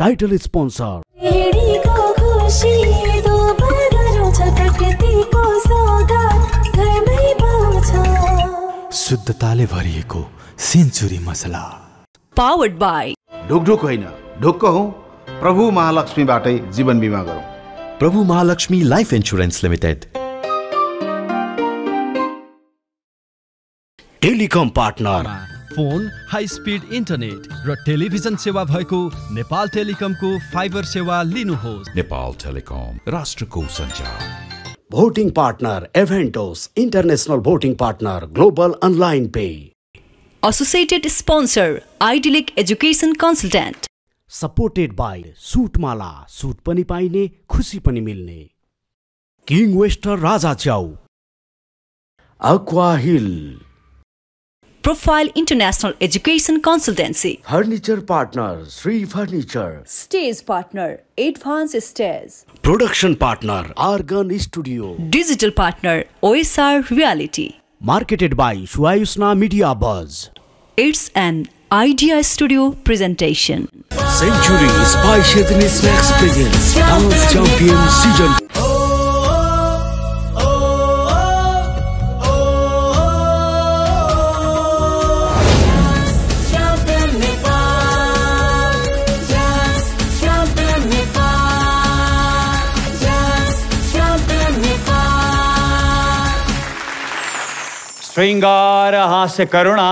Title sponsor शुद्धताले भरिएको century Masala powered by ढुकढुक होइन ढुक्क हौ प्रभु महालक्ष्मीबाटै जीवन बिमा गरौँ Prabhu Mahalaxmi life insurance limited telecom partner phone high speed internet र टेलिभिजन सेवा भएको नेपाल टेलिकमको फाइबर सेवा लिनुहोस्। नेपाल टेलिकम राष्ट्रको सञ्चार। Voting partner Eventos international voting partner global online pay associated sponsor idyllic education consultant supported by Sutmala suit पनि पाइने खुसी पनि मिल्ने किङ वेस्टर राजा च्याउ aqua hill profile international education consultancy. Furniture partner, Sri Furniture. Stairs partner, Advanced Stairs. Production partner, Argon Studio. Digital partner, OSR Reality. Marketed by Shuayusna Media Buzz. It's an Idea Studio presentation. Century Spice Snacks Dance Champion Season. शृङ्गार हास्य करुणा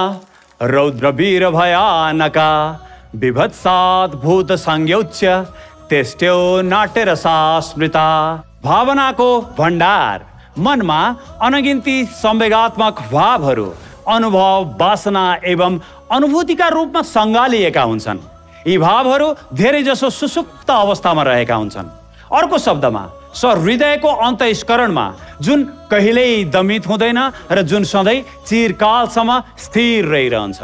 रौद्र वीर भयानका विभत्सात् भूत संयोच्य नाट्य रसा स्मृता भावनाको भण्डार मनमा अनगिन्ती संवेगात्मक भावहरू अनुभव वासना एवं अनुभूतिका रूपमा सङ्गालिएका हुन्छन् यी भावहरू धेरैजसो सुसुप्त अवस्थामा रहेका हुन्छन् अर्को शब्दमा सहृदयको अन्तस्करणमा जुन कहिल्यै दमित हुँदैन र जुन सधैँ चिरकालसम्म स्थिर रहिरहन्छ।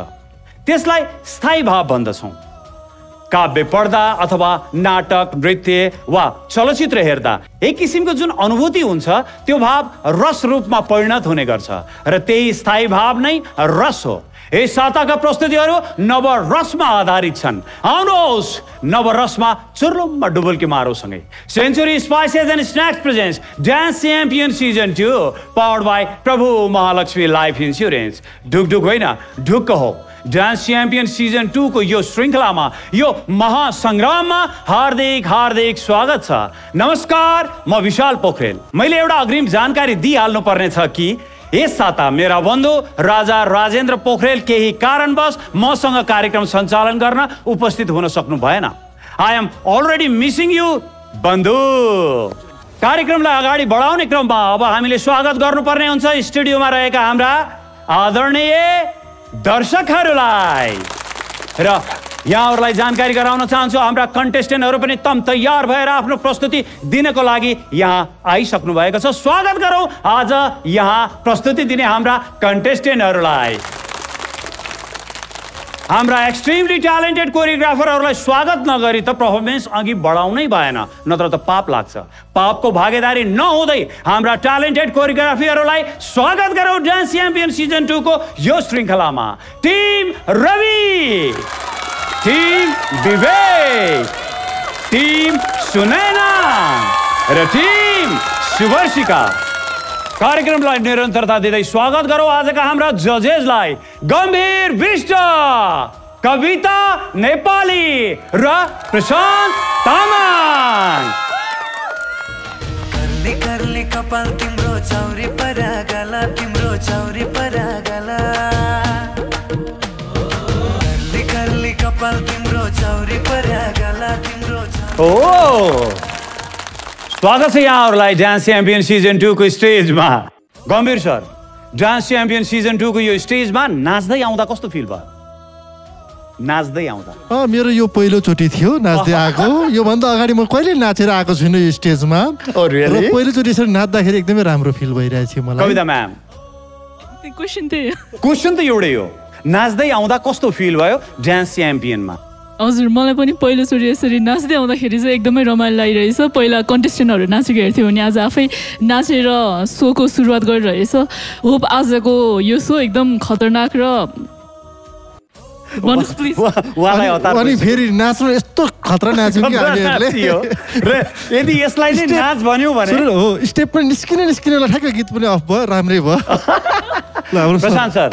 त्यसलाई स्थायी भाव भन्दछौँ। काव्य पढ्दा अथवा नाटक नृत्य वा चलचित्र हेर्दा एक किसिमको जुन अनुभूति हुन्छ त्यो भाव रस रूपमा परिणत हुने गर्छ। र त्यही स्थायी भाव नै रस हो। यस साताका प्रस्तुतिहरू नव रसमा आधारित छन्। आउनुहोस् नव रसमा चुर्लुममा डुबुल्की मारौँसँगै। Century spices and snacks presents dance champion season two powered by Prabhu Mahalaxmi life insurance ढुकढुक होइन ढुक्क हो। डान्स च्याम्पियन सिजन टूको यो श्रृङ्खलामा यो महासङ्ग्राममा हार्दिक हार्दिक स्वागत छ। नमस्कार म विशाल पोखरेल। मैले एउटा अग्रिम जानकारी दिइहाल्नु पर्नेछ कि यस साता मेरा बन्धु राजा राजेन्द्र पोखरेल केही कारणवश मसँग कार्यक्रम सञ्चालन गर्न उपस्थित हुन सक्नु भएन। I am already missing you बन्धु। कार्यक्रमलाई अगाडि बढाउने क्रममा अब हामीले स्वागत गर्नुपर्ने हुन्छ स्टुडियोमा रहेका हाम्रा आदरणीय दर्शकहरूलाई। र यहाँहरूलाई जानकारी गराउन चाहन्छु हाम्रा कन्टेस्टेन्टहरू पनि तम तयार भएर आफ्नो प्रस्तुति दिनको लागि यहाँ आइसक्नु भएको छ। स्वागत गरौँ आज यहाँ प्रस्तुति दिने हाम्रा कन्टेस्टेन्टहरूलाई हाम्रा एक्सट्रिमली ट्यालेन्टेड कोरियोग्राफरहरूलाई स्वागत नगरी त पर्फर्मेन्स अघि बढाउनै भएन नत्र त पाप लाग्छ। पापको भागेदारी नहुँदै हाम्रा ट्यालेन्टेड कोरियोग्राफीहरूलाई स्वागत गरौँ डान्स च्याम्पियन सिजन टूको यो श्रृङ्खलामा। Team Ravi team Vivek team Sunaina र टिम सुवर्षिका कार्यक्रमलाई निरन्तरता दिँदै स्वागत गरौँ आजका हाम्रा जजेसलाई गम्भीर विष्ट कविता नेपाली र प्रशान्त तामाङ कर्ली कर्ली कपाल तिम्रो चौरी परागला तिम्रो चौरी स्वागत छ यहाँहरूलाई डान्स च्याम्पियन सिजन टूको स्टेजमा। Gambhir sir dance champion season टूको यो स्टेजमा नाच्दै आउँदा कस्तो फिल भयो? नाच्दै आउँदा। अँ मेरो यो पहिलोचोटि थियो नाच्दै आएको। योभन्दा अगाडि म कहिले नाचेर आएको छुइनँ यो स्टेजमा। Oh? र पहिलोचोटि यसरी नाच्दाखेरि एकदमै राम्रो फिल भइरहेको थियो मलाई। कविता म्याम। क्वेसन त एउटै हो। नाच्दै आउँदा कस्तो फिल भयो डान्स च्याम्पियनमा? हजुर मलाई पनि पहिलोचोटि यसरी नाच्दै आउँदाखेरि चाहिँ एकदमै रमाइलो लागिरहेछ। पहिला कन्टेस्टेन्टहरू नाचेको हेर्थ्यो भने आज आफै नाचेर सोको सुरुवात गरिरहेछ। होप आजको यो सो एकदम खतरनाक र अनि-। फेरि नाच्नु यस्तो खतरा नाच्यौँ कि हामीहरूले यदि यसलाई नै नाच भन्यो भने हो स्टेप पनि निस्किने निस्किने बेला ठ्याक्क गीत पनि अफ भयो राम्रै भयो। ल हाम्रो Prashant sir.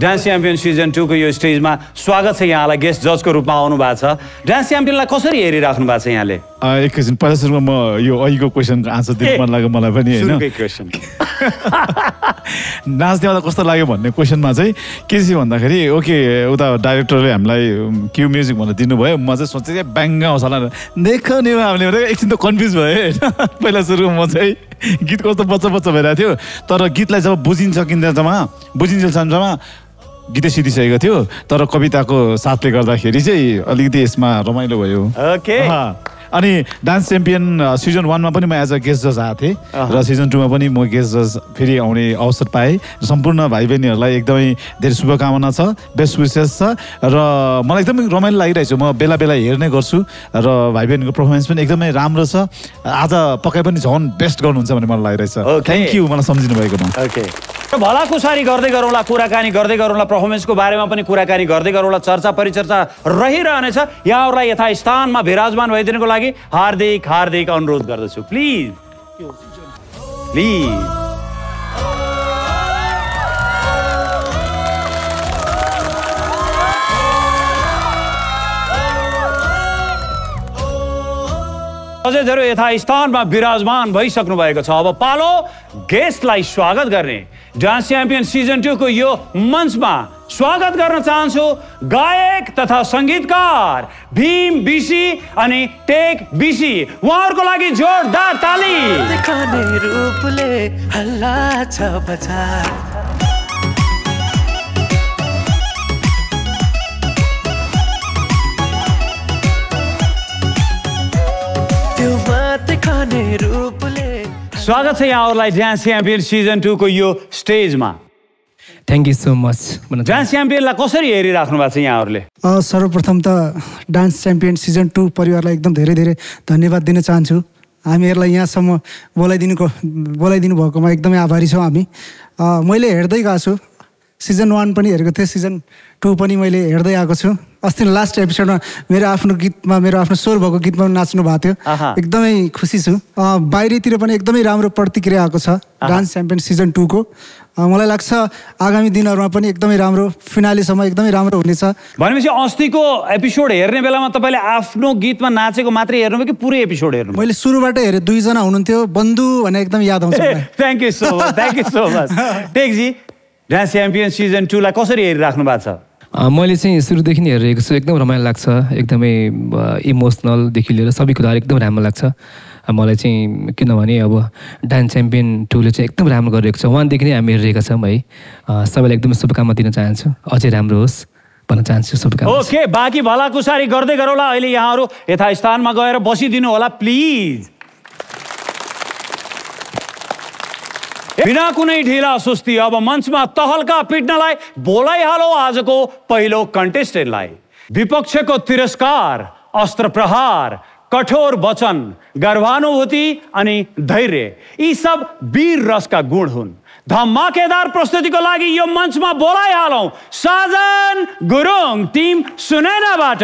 Dance champion season टूको यो स्टेजमा स्वागत छ यहाँलाई गेस्ट जजको रूपमा आउनु भएको छ। डान्स च्याम्पियनलाई कसरी हेरिराख्नु भएको छ यहाँले? एकैछिन पहिला सुरुमा म यो अहिलेको क्वेसनको आन्सर दिनु मन लाग्यो मलाई पनि होइन? आउँदा कस्तो लाग्यो भन्ने क्वेसनमा चाहिँ के चाहिँ भन्दाखेरि ओके उता डाइरेक्टरले हामीलाई क्यु म्युजिक भनेर दिनुभयो। म चाहिँ सोचेँ कि ब्याङ्ग आउँछ होला। देख नि हामीले भने एकछिन त कन्फ्युज भयो होइन? पहिला सुरुमा म चाहिँ गीत कस्तो बच्चा बच्चा भइरहेको थियो। तर गीतलाई जब बुझिन्छ किन्दैछमा बुझिन्जेलसम्ममा गीतै सिधिसकेको थियो तर कविताको साथले गर्दाखेरि चाहिँ अलिकति यसमा रमाइलो भयो। ओके अनि डान्स च्याम्पियन सिजन वानमा पनि म एज अ गेस्ट जज आएको थिएँ। र सिजन टूमा पनि म गेस्ट जज फेरि आउने अवसर पाएँ। र सम्पूर्ण भाइ बहिनीहरूलाई एकदमै धेरै शुभकामना छ बेस्ट विसेस छ। र मलाई एकदमै रमाइलो लागिरहेको छ म बेला बेला हेर्ने गर्छु र भाइ बहिनीको पर्फर्मेन्स पनि एकदमै राम्रो छ। आज पक्कै पनि झन् बेस्ट गर्नुहुन्छ भन्ने मलाई लागिरहेछ. थ्याङ्क यू मलाई सम्झिनु भएकोमा ओके र भलाकुसारी गर्दै गरौँला कुराकानी गर्दै गरौँला पर्फर्मेन्सको बारेमा पनि कुराकानी गर्दै गरौँला चर्चा परिचर्चा रहिरहनेछ। यहाँहरूलाई यथास्थानमा विराजमान भइदिनुको लागि हार्दिक हार्दिक अनुरोध गर्दछु प्लिज। प्लिज। अझैहरू यथास्थानमा विराजमान भइसक्नु भएको छ। अब पालो गेस्टलाई स्वागत गर्ने। डान्स च्याम्पियन सिजन टूको यो मञ्चमा स्वागत गर्न चाहन्छु गायक तथा सङ्गीतकार भीम बिसी अनि टेक बिसी। उहाँहरूको लागि जोरदार ताली। खाने रूपले। स्वागत छ यहाँहरूलाई डान्स च्याम्पियन सिजन टूको यो स्टेजमा thank you so much dance च्याम्पियनलाई कसरी हेरिराख्नु भएको छ यहाँहरूले अ, सर्वप्रथम त डान्स च्याम्पियन सिजन टू परिवारलाई एकदम धेरै धेरै धन्यवाद दिन चाहन्छु। हामीहरूलाई यहाँसम्म बोलाइदिनुको बोलाइदिनु भएकोमा एकदमै आभारी छौँ हामी। अ, मैले हेर्दै गएको छु। सिजन वान पनि हेरेको थिएँ सिजन टू पनि मैले हेर्दै आएको छु। अस्ति लास्ट एपिसोडमा मेरो आफ्नो गीतमा मेरो आफ्नो स्वर भएको गीतमा पनि नाच्नु भएको थियो। एकदमै खुसी छु। बाहिरतिर पनि एकदमै राम्रो प्रतिक्रिया आएको छ डान्स च्याम्पियन सिजन टूको मलाई लाग्छ आगामी दिनहरूमा पनि एकदमै राम्रो फिनालेसम्म एकदमै राम्रो हुनेछ। भनेपछि अस्तिको एपिसोड हेर्ने बेलामा तपाईँले आफ्नो गीतमा नाचेको मात्रै हेर्नुभयो कि पुरै एपिसोड हेर्नु मैले सुरुबाटै हेरेँ दुईजना हुनुहुन्थ्यो। बन्धु भने एकदम याद आउँछ। Thank you so much thank you so much Tekji dance champion season टूलाई कसरी हेरिराख्नु भएको छ? मैले चाहिँ सुरुदेखि नै हेरिरहेको छु एकदम रमाइलो लाग्छ एकदमै इमोसनलदेखि लिएर सबै कुराहरू एकदम राम्रो लाग्छ। मलाई चाहिँ किनभने अब डान्स च्याम्पियन टूले चाहिँ एकदम राम्रो गरिरहेको छ। वानदेखि नै हामी हेरिरहेका छौँ है। सबैलाई एकदमै शुभकामना दिन चाहन्छु। अझै राम्रो होस् भन्न चाहन्छु शुभकामना। ओके बाँकी भलाकुसारी गर्दै गरौँला। अहिले यहाँहरू यथास्थानमा गएर बसिदिनु होला प्लिज। बिना कुनै ढिला सुस्ती अब मञ्चमा तहल्का पिट्नलाई बोलाइहालो आजको पहिलो कन्टेस्टेन्टलाई। विपक्षको तिरस्कार अस्त्र प्रहार कठोर वचन गर्भानुभूति अनि धैर्य यी सब वीर रसका गुण हुन्। धमाकेदार प्रस्तुतिको लागि यो मञ्चमा बोलाइहालौँ साजन गुरुङ टिम सुनैनाबाट।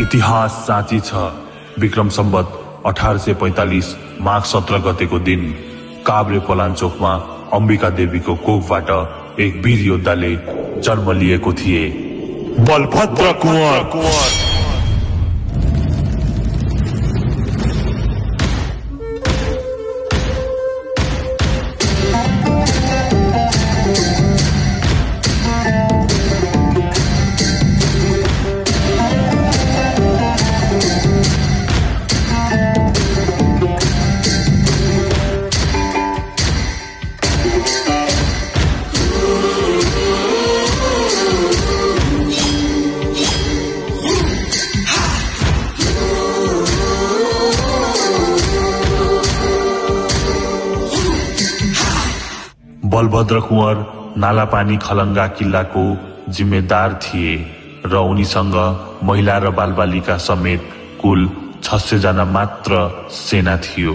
इतिहास साँची छ विक्रम सम्बत। अठार सय पैँतालिस माघ सत्र गतेको दिन काभ्रे पलाञ्चोकमा अम्बिका देवीको कोखबाट एक वीर योद्धाले जन्म लिएको थिए। बलभद्र कुँवर। बलभद्र कुँवर नालापानी खलङ्गा किल्लाको जिम्मेदार थिए र उनीसँग महिला र बालबालिका समेत कुल छ सयजना मात्र सेना थियो।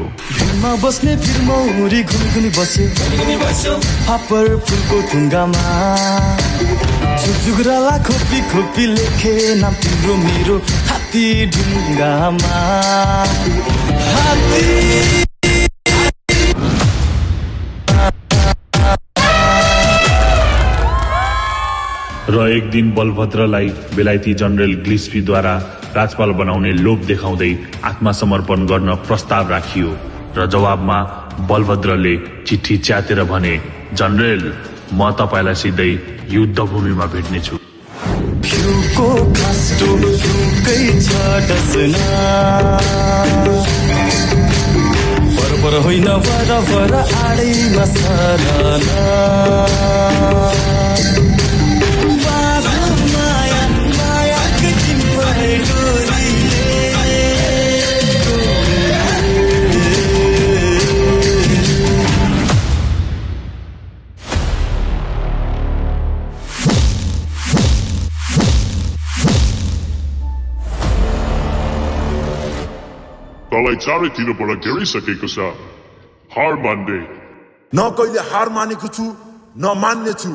बस्ने भिरमौरी घुमघुनी बस्यो। फापर फुलको ढुङ्गामा जुगराला खोपी खोपी लेखे नाम तिम्रो मेरो हात्ती ढुङ्गामा। हात्ती। र एक दिन बलभद्रलाई बेलायती जनरल ग्लिस्पीद्वारा राजपाल बनाउने लोभ देखाउँदै आत्मसमर्पण गर्न प्रस्ताव राखियो र जवाबमा बलभद्रले चिठी च्यातेर भने जनरल म तपाईँलाई सिधै युद्धभूमिमा भेट्नेछु। होइन तँलाई चारैतिरबाट घेरिसकेको छ। हार मान्ने। न कहिले हार मानेको छु न मान्ने छु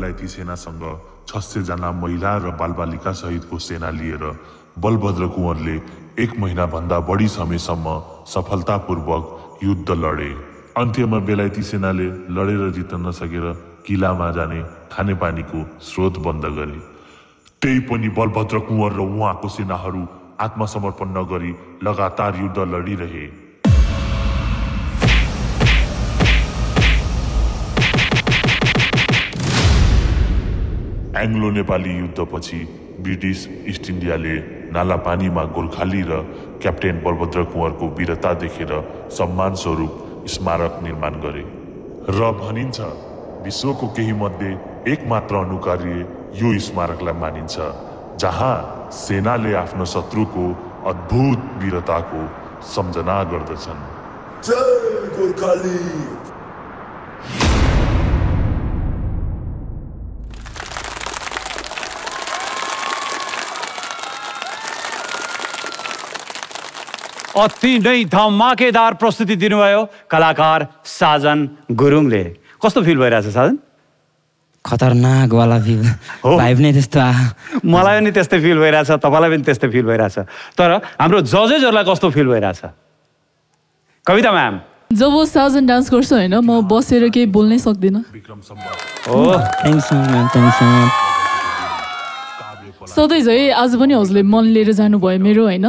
बेलायती सेनासँग छ सयजना महिला र बालबालिका सहितको सेना लिएर बलभद्र कुँवरले एक महिनाभन्दा बढी समयसम्म सफलतापूर्वक युद्ध लडे। अन्त्यमा बेलायती सेनाले लडेर जित्न नसकेर किलामा जाने खानेपानीको स्रोत बन्द गरे। त्यही पनि बलभद्र कुँवर र उहाँको सेनाहरू आत्मसमर्पण नगरी लगातार युद्ध लडिरहे। एङ्ग्लो नेपाली युद्धपछि ब्रिटिस इस्ट इन्डियाले नालापानीमा गोर्खाली र क्याप्टेन बलभद्र कुँवरको वीरता देखेर सम्मान स्वरूप स्मारक निर्माण गरे। र भनिन्छ विश्वको केही मध्ये एक मात्र अनुकार्य यो स्मारकलाई मानिन्छ जहाँ सेनाले आफ्नो शत्रुको अद्भुत वीरताको सम्झना गर्दछन्। अति नै धमाकेदार प्रस्तुति दिनुभयो कलाकार साजन गुरुङले। कस्तो फिल भइरहेछ साजन? खतरनाक वाला फिल भाइब नै त्यस्तो आ। मलाई पनि त्यस्तै फिल भइरहेछ तपाईँलाई पनि त्यस्तै फिल भइरहेछ। तर हाम्रो जजेसहरूलाई कस्तो फिल भइरहेछ? कविता म्याम। जब साजन डान्स गर्छ होइन म बसेर केही बोल्नै सक्दिनँ। ओ thank so much thank so much सधैँ झै आज पनि हजुरले मन लिएर जानुभयो मेरो होइन?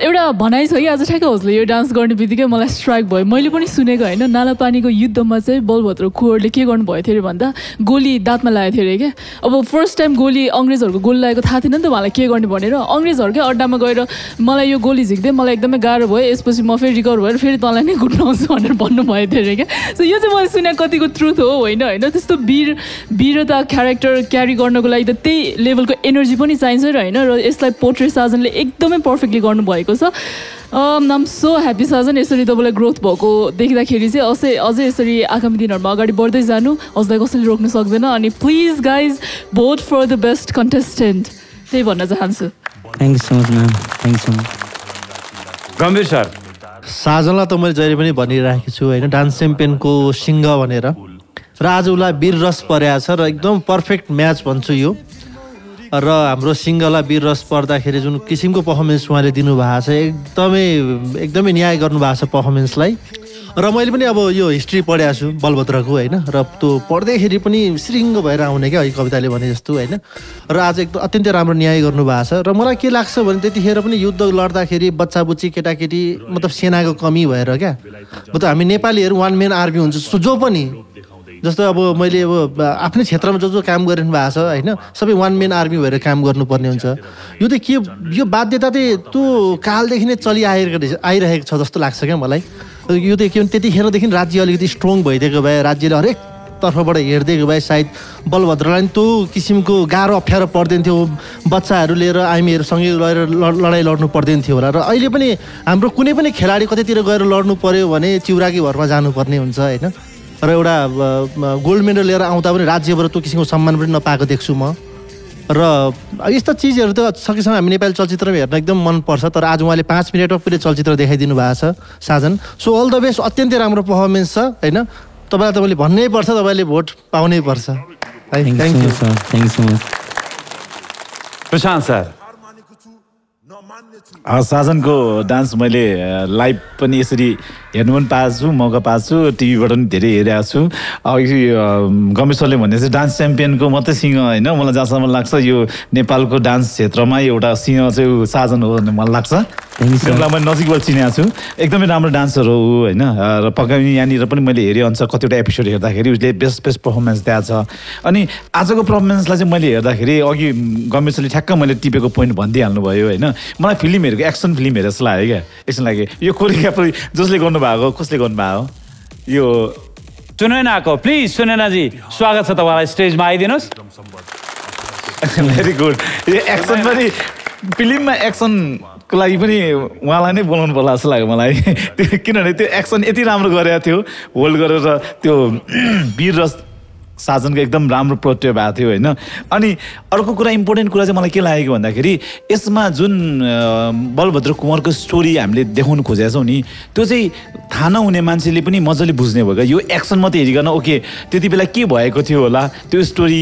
एउटा भनाइ छ कि आज ठ्याक्क हजुरले यो डान्स गर्ने बित्तिकै मलाई स्ट्राइक भयो। मैले पनि सुनेको होइन? नालापानीको युद्धमा चाहिँ बलभद्र कुवरले के गर्नुभएको थियो अरे भन्दा गोली दाँतमा लागेको थियो अरे क्या। अब फर्स्ट टाइम गोली अङ्ग्रेजहरूको गोली लागेको थाहा थिएन नि त उहाँलाई के गर्ने भनेर। अङ्ग्रेजहरूकै अड्डामा गएर मलाई यो गोली झिक्दै मलाई एकदमै गाह्रो भयो। यसपछि म फेरि रिकभर भएर फेरि तँलाई नै गुट्नाउँछु भनेर भन्नुभएको थियो अरे क्या। सो यो चाहिँ मैले सुनेको कतिको ट्रुथ हो होइन होइन? त्यस्तो वीर वीरता क्यारेक्टर क्यारी गर्नको लागि त त्यही लेभलको एनर्जी पनि चाहिन्छ र होइन र यसलाई पोर्ट्रे साजनले एकदमै पर्फेक्टली गर्नुभएको छ। आम सो ह्याप्पी साजन यसरी तपाईँलाई ग्रोथ भएको देख्दाखेरि चाहिँ अझै अझै यसरी आगामी दिनहरूमा अगाडि बढ्दै जानु हजुरलाई कसैले रोक्न सक्दैन अनि please guys vote for the best contestant त्यही भन्न चाहन्छु। Thank so much ma'am thank so much Gambhir sir. साजनलाई त मैले जहिले पनि भनिराखेको छु होइन डान्स च्याम्पियनको सिङ्ग भनेर। र आज उसलाई वीर रस परेको छ र एकदम पर्फेक्ट म्याच भन्छु यो। र हाम्रो सिङ्गलाई वीर रस पर्दाखेरि जुन किसिमको पर्फर्मेन्स उहाँले दिनुभएको छ एकदमै एकदमै न्याय गर्नुभएको छ पर्फर्मेन्सलाई र मैले पनि अब यो हिस्ट्री पढाएको छु बलभद्रको होइन? र त्यो पढ्दैखेरि पनि श्रृङ्ग भएर आउने क्या है कविताले भने जस्तो होइन? र आज एकदम अत्यन्तै राम्रो न्याय गर्नुभएको छ। र मलाई के लाग्छ भने त्यतिखेर पनि युद्ध लड्दाखेरि बच्चा बुच्ची केटाकेटी मतलब सेनाको कमी भएर क्या। मतलब हामी नेपालीहरू वान मेन आर्मी हुन्छ। जो पनि जस्तो अब मैले अब आफ्नै क्षेत्रमा जो जो काम गरिरहनु भएको छ होइन सबै वान मेन आर्मी भएर काम गर्नुपर्ने हुन्छ। यो चाहिँ के यो बाध्यता चाहिँ त्यो कालदेखि नै चलिआएको रहेछ आइरहेको छ जस्तो लाग्छ क्या मलाई। यो चाहिँ के भने त्यतिखेरदेखि राज्य अलिकति स्ट्रङ भइदिएको भए राज्यले हरेक तर्फबाट हेर्दै गयो भए सायद बलभद्रलाई पनि त्यो किसिमको गाह्रो अप्ठ्यारो पर्दैन थियो। बच्चाहरू लिएर आर्मीहरूसँगै गएर लडाइँ लड्नु पर्दैन थियो होला। र अहिले पनि हाम्रो कुनै पनि खेलाडी कतैतिर गएर लड्नु पर्यो भने चिउराकी भरमा जानुपर्ने हुन्छ होइन। र एउटा गोल्ड मेडल लिएर आउँदा पनि राज्यबाट त्यो किसिमको सम्मान पनि नपाएको देख्छु म। र यस्ता चिजहरू त सकेसम्म हामी नेपाली चलचित्रमा हेर्न एकदम मनपर्छ तर आज उहाँले पाँच मिनटमा पुरै चलचित्र देखाइदिनु भएको छ Sajan. So all the best अत्यन्तै राम्रो पर्फर्मेन्स छ होइन? तपाईँलाई तपाईँले भन्नै पर्छ तपाईँले भोट पाउनै पर्छ। है thank you thank you so much Prashant sir. साजनको dance मैले लाइभ पनि यसरी हेर्नु पनि पाएको छु मौका पाएको छु टिभीबाट पनि धेरै हेरेको छु। अघि अ, गमेश सरले भने चाहिँ डान्स च्याम्पियनको मात्रै सिंह होइन? मलाई जहाँसम्म लाग्छ यो नेपालको डान्स क्षेत्रमा एउटा सिंह चाहिँ साजन हो भन्ने मलाई लाग्छ। उसलाई मैले नजिकबाट चिनेको छु। एकदमै राम्रो डान्सर हो ऊ होइन? र पक्कै पनि यहाँनिर पनि मैले हेरेँ अनुसार कतिवटा एपिसोड हेर्दाखेरि उसले बेस्ट बेस्ट पर्फर्मेन्स दिएको छ। अनि आजको पर्फर्मेन्सलाई चाहिँ मैले हेर्दाखेरि अघि गमेशले ठ्याक्क मैले टिपेको पोइन्ट भनिदिइहाल्नु भयो होइन? मलाई फिल्म हेरेको एक्सन फिल्म हेरे जस्तो लाग्यो क्या। एकछिन लाग्यो यो कोरियोग्राफी जसले गर्नुभएको कसले गर्नुभएको यो सुनैनाको प्लिज सुनैनाजी स्वागत छ तपाईँलाई स्टेजमा आइदिनुहोस्। भेरी गुड यो एक्सन पनि फिल्ममा एक्सनको लागि पनि उहाँलाई नै बोलाउनु पर्ला जस्तो लाग्यो मलाई। किनभने त्यो एक्सन यति राम्रो गरेको थियो होल्ड गरेर त्यो वीर रस साजनको एकदम राम्रो प्रत्यय भएको थियो होइन। अनि अर्को कुरा इम्पोर्टेन्ट कुरा चाहिँ मलाई के लागेको भन्दाखेरि यसमा जुन बलभद्र कुँवरको स्टोरी हामीले देखाउनु खोजेका छौँ नि त्यो चाहिँ थाहा नहुने मान्छेले पनि मजाले बुझ्ने भयो क्या। यो एक्सन मात्रै हेरिकन ओके त्यति बेला के भएको थियो होला त्यो स्टोरी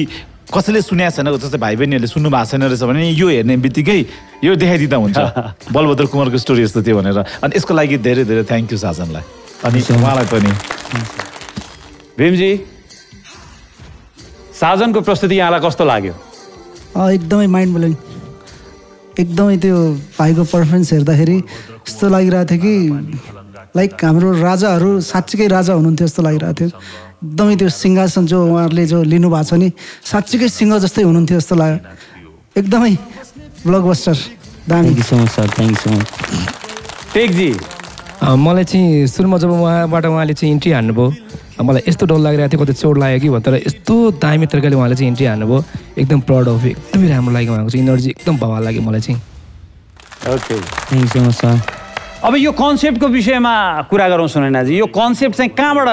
कसैले सुनेको छैन जस्तै भाइ बहिनीहरूले सुन्नु भएको छैन रहेछ भने यो हेर्ने बित्तिकै यो देखाइदिँदा हुन्छ। बलभद्र कुमारको स्टोरी यस्तो थियो भनेर। अनि यसको लागि धेरै धेरै थ्याङ्क यू साजनलाई। अनि उहाँलाई पनि। भीमजी। साजनको प्रस्तुति यहाँलाई कस्तो लाग्यो? अँ, एकदमै माइन्ड ब्लोइङ एकदमै त्यो भाइको पर्फर्मेन्स हेर्दाखेरि यस्तो लागिरहेको थियो कि लाइक हाम्रो राजाहरू साँच्चीकै राजा हुनुहुन्थ्यो जस्तो लागिरहेको थियो। एकदमै त्यो सिंहासन जो उहाँहरूले जो लिनुभएको छ नि साँच्चीकै सिंह जस्तै हुनुहुन्थ्यो जस्तो लाग्यो। एकदमै ब्लकबस्टर दामी। Thank you so much sir thank you so much Tekji. मलाई चाहिँ सुरुमा जब उहाँबाट उहाँले चाहिँ इन्ट्री हान्नुभयो मलाई यस्तो डर लागिरहेको थियो कति चोट लाग्यो कि तर यस्तो दामी तरिकाले उहाँले चाहिँ इन्ट्री हान्नुभयो। एकदम प्राउड अफ एकदमै राम्रो लाग्यो उहाँको चाहिँ इनर्जी एकदम भवा लाग्यो मलाई चाहिँ। Okay thank you so much sir अब यो कन्सेप्टको विषयमा कुरा गरौँ सुनैनाजी यो कन्सेप्ट चाहिँ कहाँबाट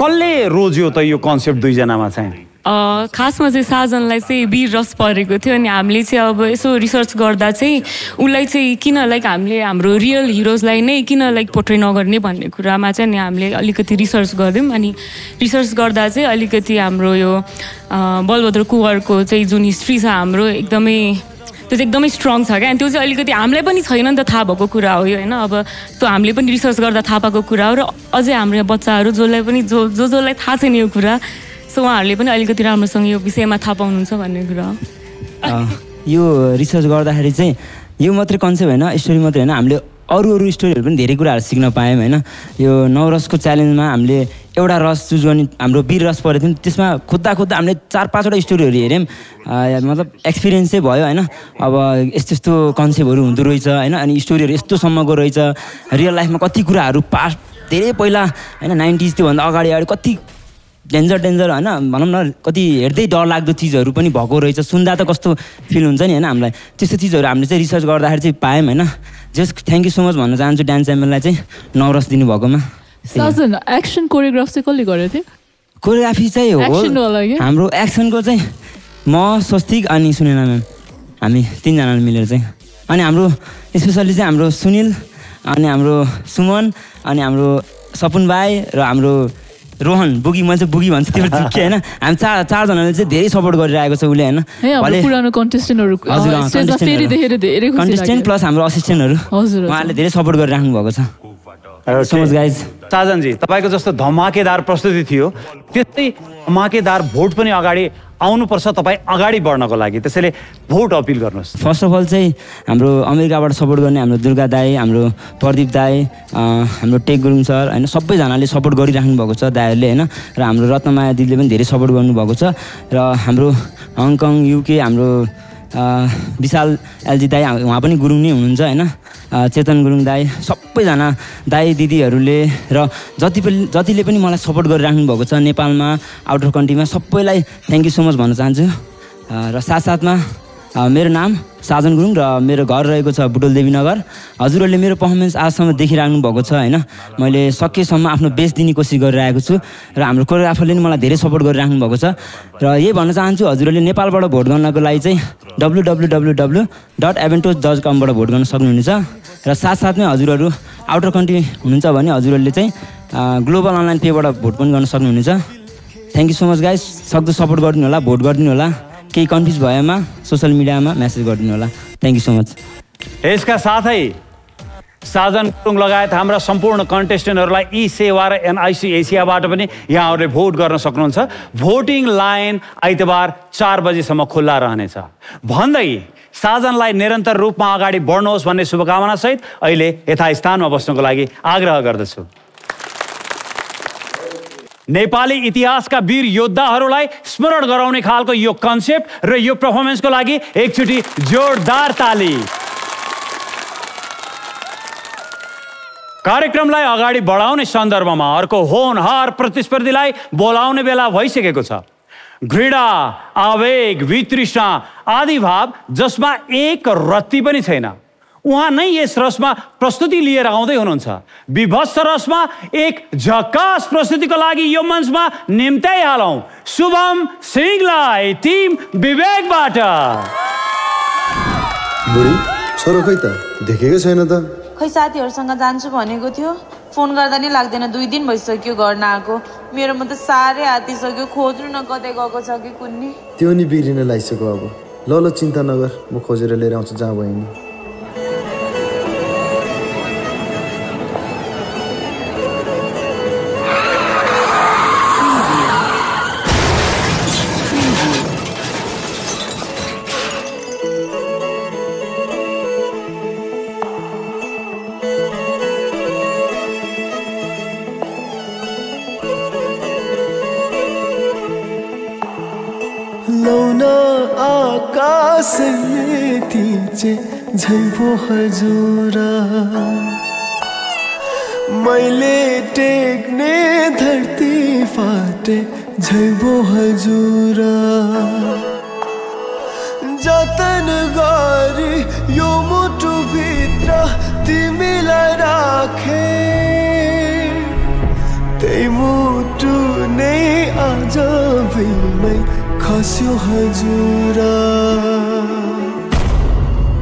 कसले रोज्यो त यो कन्सेप्ट दुईजनामा चाहिँ? खासमा चाहिँ साजनलाई चाहिँ वीर रस परेको थियो अनि हामीले चाहिँ अब यसो रिसर्च गर्दा चाहिँ उसलाई चाहिँ किन लाइक हामीले हाम्रो रियल हिरोजलाई नै किन लाइक पोर्ट्रे नगर्ने भन्ने कुरामा चाहिँ नि हामीले अलिकति रिसर्च गऱ्यौँ अनि रिसर्च गर्दा चाहिँ अलिकति हाम्रो यो बलभद्र कुँवरको चाहिँ जुन हिस्ट्री छ हाम्रो एकदमै त्यो चाहिँ एकदमै स्ट्रङ छ क्या। अनि त्यो चाहिँ अलिकति हामीलाई पनि छैन नि त थाहा भएको कुरा हो यो होइन? अब त्यो हामीले पनि रिसर्च गर्दा थाहा पाएको कुरा हो र अझै हाम्रो बच्चाहरू जसलाई पनि जो जो जसलाई थाहा छैन यो कुरा सो उहाँहरूले पनि अलिकति राम्रोसँग यो विषयमा थाहा पाउनुहुन्छ भन्ने कुरा यो रिसर्च गर्दाखेरि चाहिँ यो मात्रै कन्सेप्ट होइन स्टोरी मात्रै होइन। हामीले अरू अरू स्टोरीहरू पनि धेरै कुराहरू सिक्न पायौँ होइन। यो नवरसको च्यालेन्जमा हामीले एउटा रस चुज गर्ने हाम्रो वीर रस परेको थियो। त्यसमा खोज्दा खोज्दा हामीले चार पाँचवटा स्टोरीहरू हेऱ्यौँ। मतलब एक्सपिरियन्स चाहिँ भयो होइन। अब यस्तो यस्तो कन्सेप्टहरू हुँदो रहेछ होइन। अनि स्टोरीहरू यस्तोसम्मको रहेछ। रियल लाइफमा कति कुराहरू पास्ट धेरै पहिला होइन नाइन्टिज त्योभन्दा अगाडि अगाडि कति डेन्जर डेन्जर होइन? भनौँ न कति हेर्दै डर लाग्दो चिजहरू पनि भएको रहेछ। सुन्दा त कस्तो फिल हुन्छ नि होइन हामीलाई? त्यस्तो चिजहरू हामीले चाहिँ रिसर्च गर्दाखेरि चाहिँ पायौँ होइन? Just thank you so much भन्न चाहन्छु डान्स च्याम्पियनलाई चाहिँ नवरस दिनुभएकोमा। एक्सन कोरियोग्राफ चाहिँ कसले गरेको थियो? कोरियोग्राफी चाहिँ हो? हाम्रो एक्सनको चाहिँ म स्वस्तिक अनि सुनेना म्याम हामी तिनजनाले मिलेर चाहिँ। अनि हाम्रो स्पेसल्ली चाहिँ हाम्रो सुनिल अनि हाम्रो सुमन अनि हाम्रो सपुन भाइ र हाम्रो रोहन बुगी म चाहिँ बुगी भन्छु त्यो झुक्के होइन? हामी चार चारजनाले चाहिँ धेरै सपोर्ट गरिरहेको छ उसले होइन? कन्टेस्टेन्टहरू कन्टेस्टेन्ट प्लस हाम्रो असिस्टेन्टहरू। उहाँहरूले धेरै सपोर्ट गरिराख्नु भएको छ. साजनजी तपाईँको जस्तो धमाकेदार प्रस्तुति थियो। त्यस्तै धमाकेदार भोट पनि अगाडि आउनुपर्छ तपाईँ अगाडि बढ्नको लागि। त्यसैले भोट अपिल गर्नुहोस्। फर्स्ट अफ अल चाहिँ हाम्रो अमेरिकाबाट सपोर्ट गर्ने हाम्रो दुर्गा दाई हाम्रो प्रदीप दाई हाम्रो टेक गुरुङ सर होइन सबैजनाले सपोर्ट गरिराख्नु भएको छ दाईहरूले होइन र हाम्रो रत्नमाया दिदीले पनि धेरै सपोर्ट गर्नुभएको छ। र हाम्रो हङकङ युके हाम्रो विशाल एलजी दाई उहाँ पनि गुरुङ नै हुनुहुन्छ होइन। चेतन गुरुङ दाई सबैजना दाई दिदीहरूले र जति पनि जतिले पनि मलाई सपोर्ट गरिराख्नु भएको छ नेपालमा आउटर कन्ट्रीमा सबैलाई थ्याङ्क यू सो मच भन्न चाहन्छु। र साथसाथमा मेरो नाम साजन गुरुङ र मेरो घर रहेको छ बुटोल देवीनगर। हजुरहरूले मेरो पर्फर्मेन्स आजसम्म देखिराख्नु भएको छ होइन? मैले सकेसम्म आफ्नो बेस्ट दिने कोसिस गरिरहेको छु र हाम्रो कोरियोग्राफरले पनि मलाई धेरै सपोर्ट गरिराख्नु भएको छ। र यही भन्न चाहन्छु हजुरहरूले नेपालबाट भोट गर्नको लागि चाहिँ W W W W dot Eventos dot कमबाट vote गर्न सक्नुहुनेछ। र साथसाथमै हजुरहरू आउटर कन्ट्री हुनुहुन्छ भने हजुरहरूले चाहिँ ग्लोबल अनलाइन पेबाट भोट पनि गर्न सक्नुहुनेछ। Thank you so much guys सक्दो सपोर्ट गरिदिनु होला भोट गरिदिनु होला केही कन्फ्युज भएमा सोसियल मिडियामा मेसेज गरिदिनु होला। थ्याङ्क यू सो मच यसका साथै साजन गुरुङ लगायत हाम्रा सम्पूर्ण कन्टेस्टेन्टहरूलाई ई सेवा र एनआइसी एसियाबाट पनि यहाँहरूले भोट गर्न सक्नुहुन्छ। भोटिङ लाइन आइतबार चार बजीसम्म खुल्ला रहनेछ। भन्दै साजनलाई निरन्तर रूपमा अगाडि बढ्नुहोस् भन्ने शुभकामनासहित अहिले यथास्थानमा बस्नको लागि आग्रह गर्दछु। नेपाली इतिहासका वीर योद्धाहरूलाई स्मरण गराउने खालको यो कन्सेप्ट र यो पर्फर्मेन्सको लागि एकचोटि जोरदार ताली। कार्यक्रमलाई अगाडि बढाउने सन्दर्भमा अर्को होनहार प्रतिस्पर्धीलाई बोलाउने बेला भइसकेको छ। घृणा आवेग वितृष्णा आदि भाव जसमा एक रत्ती पनि छैन। उहाँ नै यस रसमा प्रस्तुति लिएर आउँदै हुनुहुन्छ। विभत्स रसमा एक झकास प्रस्तुतिको लागि यो मञ्चमा निम्त्याइहालौँ। शुभम सिंहलाई टिम विवेकबाट। छोरो खै त? देखेकै छैन त। खै साथीहरूसँग जान्छु भनेको थियो। फोन गर्दा नि लाग्दैन दुई दिन भइसक्यो घर नआएको मेरोमा त साह्रै आतिसक्यो। खोज्नु न कतै गएको छ कि कुन्नी। त्यो नि बिग्रिन लागिसक्यो अब। ल ल चिन्ता नगर म खोजेर लिएर आउँछु जहाँ भयो नि। तिचे झैपो हजुर। मैले टेक्ने धरती फाटे झैपो हजुर। जतन गरी यो मुटुभित्र तिमीलाई राखे त्यही मुटु नै आज भुइँमै खस्यो हजुर।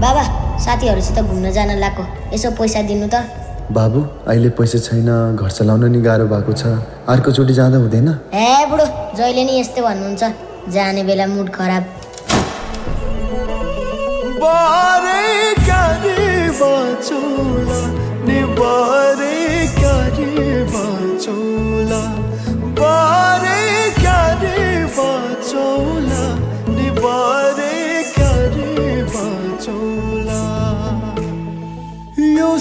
बाबा साथीहरूसित घुम्न जान लाग्यो यसो पैसा दिनु त। बाबु अहिले पैसा छैन घर चलाउन नि गाह्रो भएको छ। अर्कोचोटि जाँदा हुँदैन? हे बुढो जहिले नि यस्तै भन्नुहुन्छ। जाने बेला मुड खराब। बारे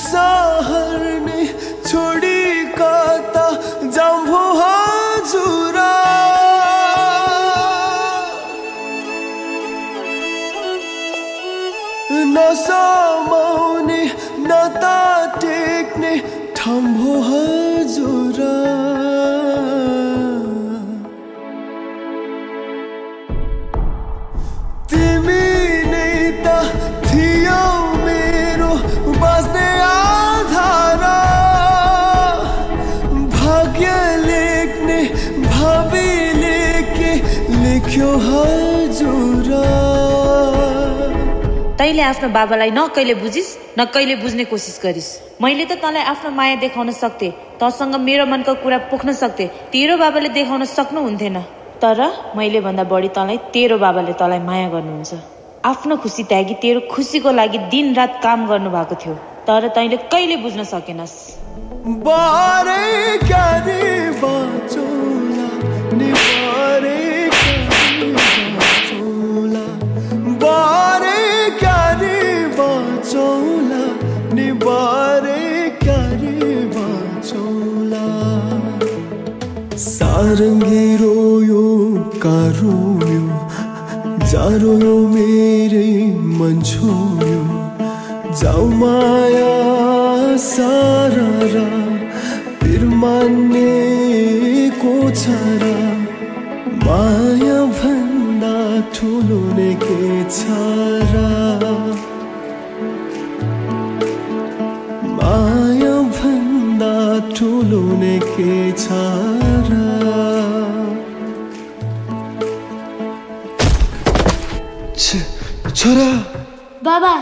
सहर नै छोडी कता जाम्भो हजुरा। नसमाउने नता टेक्ने ठाम्भो तैँले आफ्नो बाबालाई न कहिले बुझिस् न कहिले बुझ्ने कोसिस गरिस्। मैले त तँलाई आफ्नो माया देखाउन सक्थेँ तँसँग मेरो मनको कुरा पोख्न सक्थेँ तेरो बाबाले देखाउन सक्नुहुन्थेन तर मैले भन्दा बढी तँलाई तेरो बाबाले तँलाई माया गर्नुहुन्छ। आफ्नो खुसी त्यागी तेरो खुसीको लागि दिन रात काम गर्नु भएको थियो तर तैँले कहिले बुझ्न सकेनस्। बारे सारङ्गी रोयो का रोयो जारोयो मेरै मन छोयो। जाऊ माया सारा रा फिर मान्ने को छरा माया भन्दा ठुलो के छरा माया भन्दा ठुलो नै के छरा छोरा बाबा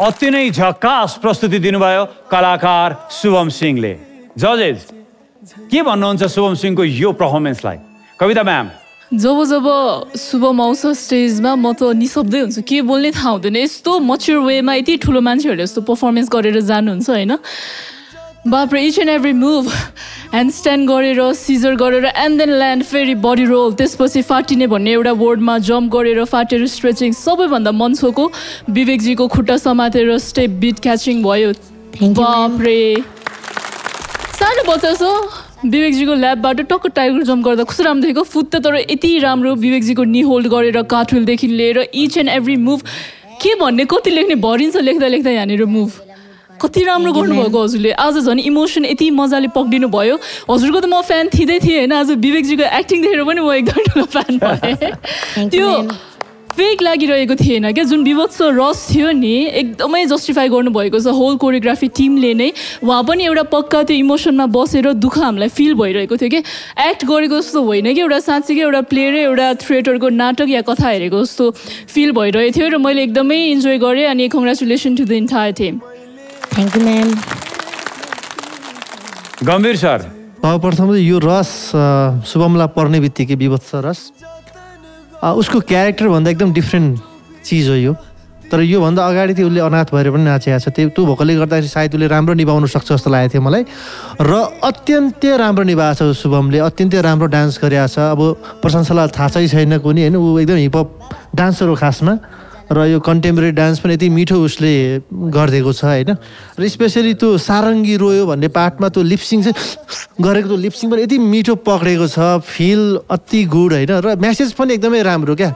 अति नै झकास प्रस्तुति दिनुभयो कलाकार शुभम सिंहले जजेज के भन्नुहुन्छ शुभम सिंहको यो पर्फर्मेन्सलाई कविता म्याम जब जब शुभम आउँछ स्टेजमा म त निशब्दै हुन्छु के बोल्ने थाहा हुँदैन यस्तो मच्योर वेमा यति ठुलो मान्छेहरूले यस्तो पर्फर्मेन्स गरेर जानुहुन्छ होइन बाप्रे each and every move hand stand गरेर सिजर गरेर एन्ड देन ल्यान्ड फेरि बडी रोल त्यसपछि फाटिने भन्ने एउटा वर्डमा जम्प गरेर फाटेर स्ट्रेचिङ सबैभन्दा मन्छोको विवेकजीको खुट्टा समातेर स्टेप बिट क्याचिङ भयो बाप्रे सानो बच्चा छ विवेकजीको ल्याबबाट टक्क टाइगर जम्प गर्दा कस्तो राम्रो देखेको फुट त तर यति राम्रो विवेकजीको नि होल्ड गरेर काठुलदेखि लिएर इच एन्ड एभ्री मुभ के भन्ने कति लेख्ने भरिन्छ लेख्दा लेख्दा यहाँनिर मुभ कति राम्रो गर्नुभएको हजुरले। आज झन् इमोसन यति मजाले पक्रिनु भयो। हजुरको त म फ्यान थिँदै थिएँ होइन। आज विवेकजीको एक्टिङ देखेर पनि म एकदम ठुलो फ्यान भएँ। त्यो फेक लागिरहेको थिएन क्या? जुन विवत्स रस थियो नि एकदमै जस्टिफाई गर्नुभएको छ होल कोरियोग्राफी टिमले नै। उहाँ पनि एउटा पक्का त्यो इमोसनमा बसेर दुःख हामीलाई फिल भइरहेको थियो कि? एक्ट गरेको जस्तो होइन कि? एउटा साँच्चीकै एउटा प्लेयर एउटा थिएटरको नाटक या कथा हेरेको जस्तो फिल भइरहेको थियो र मैले एकदमै इन्जोय गरेँ अनि congratulation to the entire team thank you ma'am Gambhir sir. सर्वप्रथम चाहिँ यो रस शुभमलाई पर्ने बित्तिकै विभत्स रस। उसको क्यारेक्टरभन्दा एकदम डिफ्रेन्ट चिज हो यो। तर योभन्दा अगाडि चाहिँ उसले अनाथ भएर पनि नाचेको छ। त्यो त्यो भएकोले गर्दाखेरि सायद उसले राम्रो निभाउन सक्छ जस्तो लागेको थियो मलाई। र अत्यन्तै राम्रो निभाएको छ शुभमले। अत्यन्तै राम्रो डान्स गरेको छ। अब प्रशंसालाई थाहा छैन कुनै होइन? ऊ एकदम हिपहप डान्सर हो खासमा। र यो कन्टेम्पोरेरी डान्स पनि यति मिठो उसले गरिदिएको छ होइन? र स्पेसली त्यो सारङ्गी रोयो भन्ने पार्टमा त्यो लिप्सिङ चाहिँ गरेको त्यो लिप्सिङ पनि यति मिठो पक्रेको छ फिल अति गुड होइन? र म्यासेज पनि एकदमै राम्रो क्या?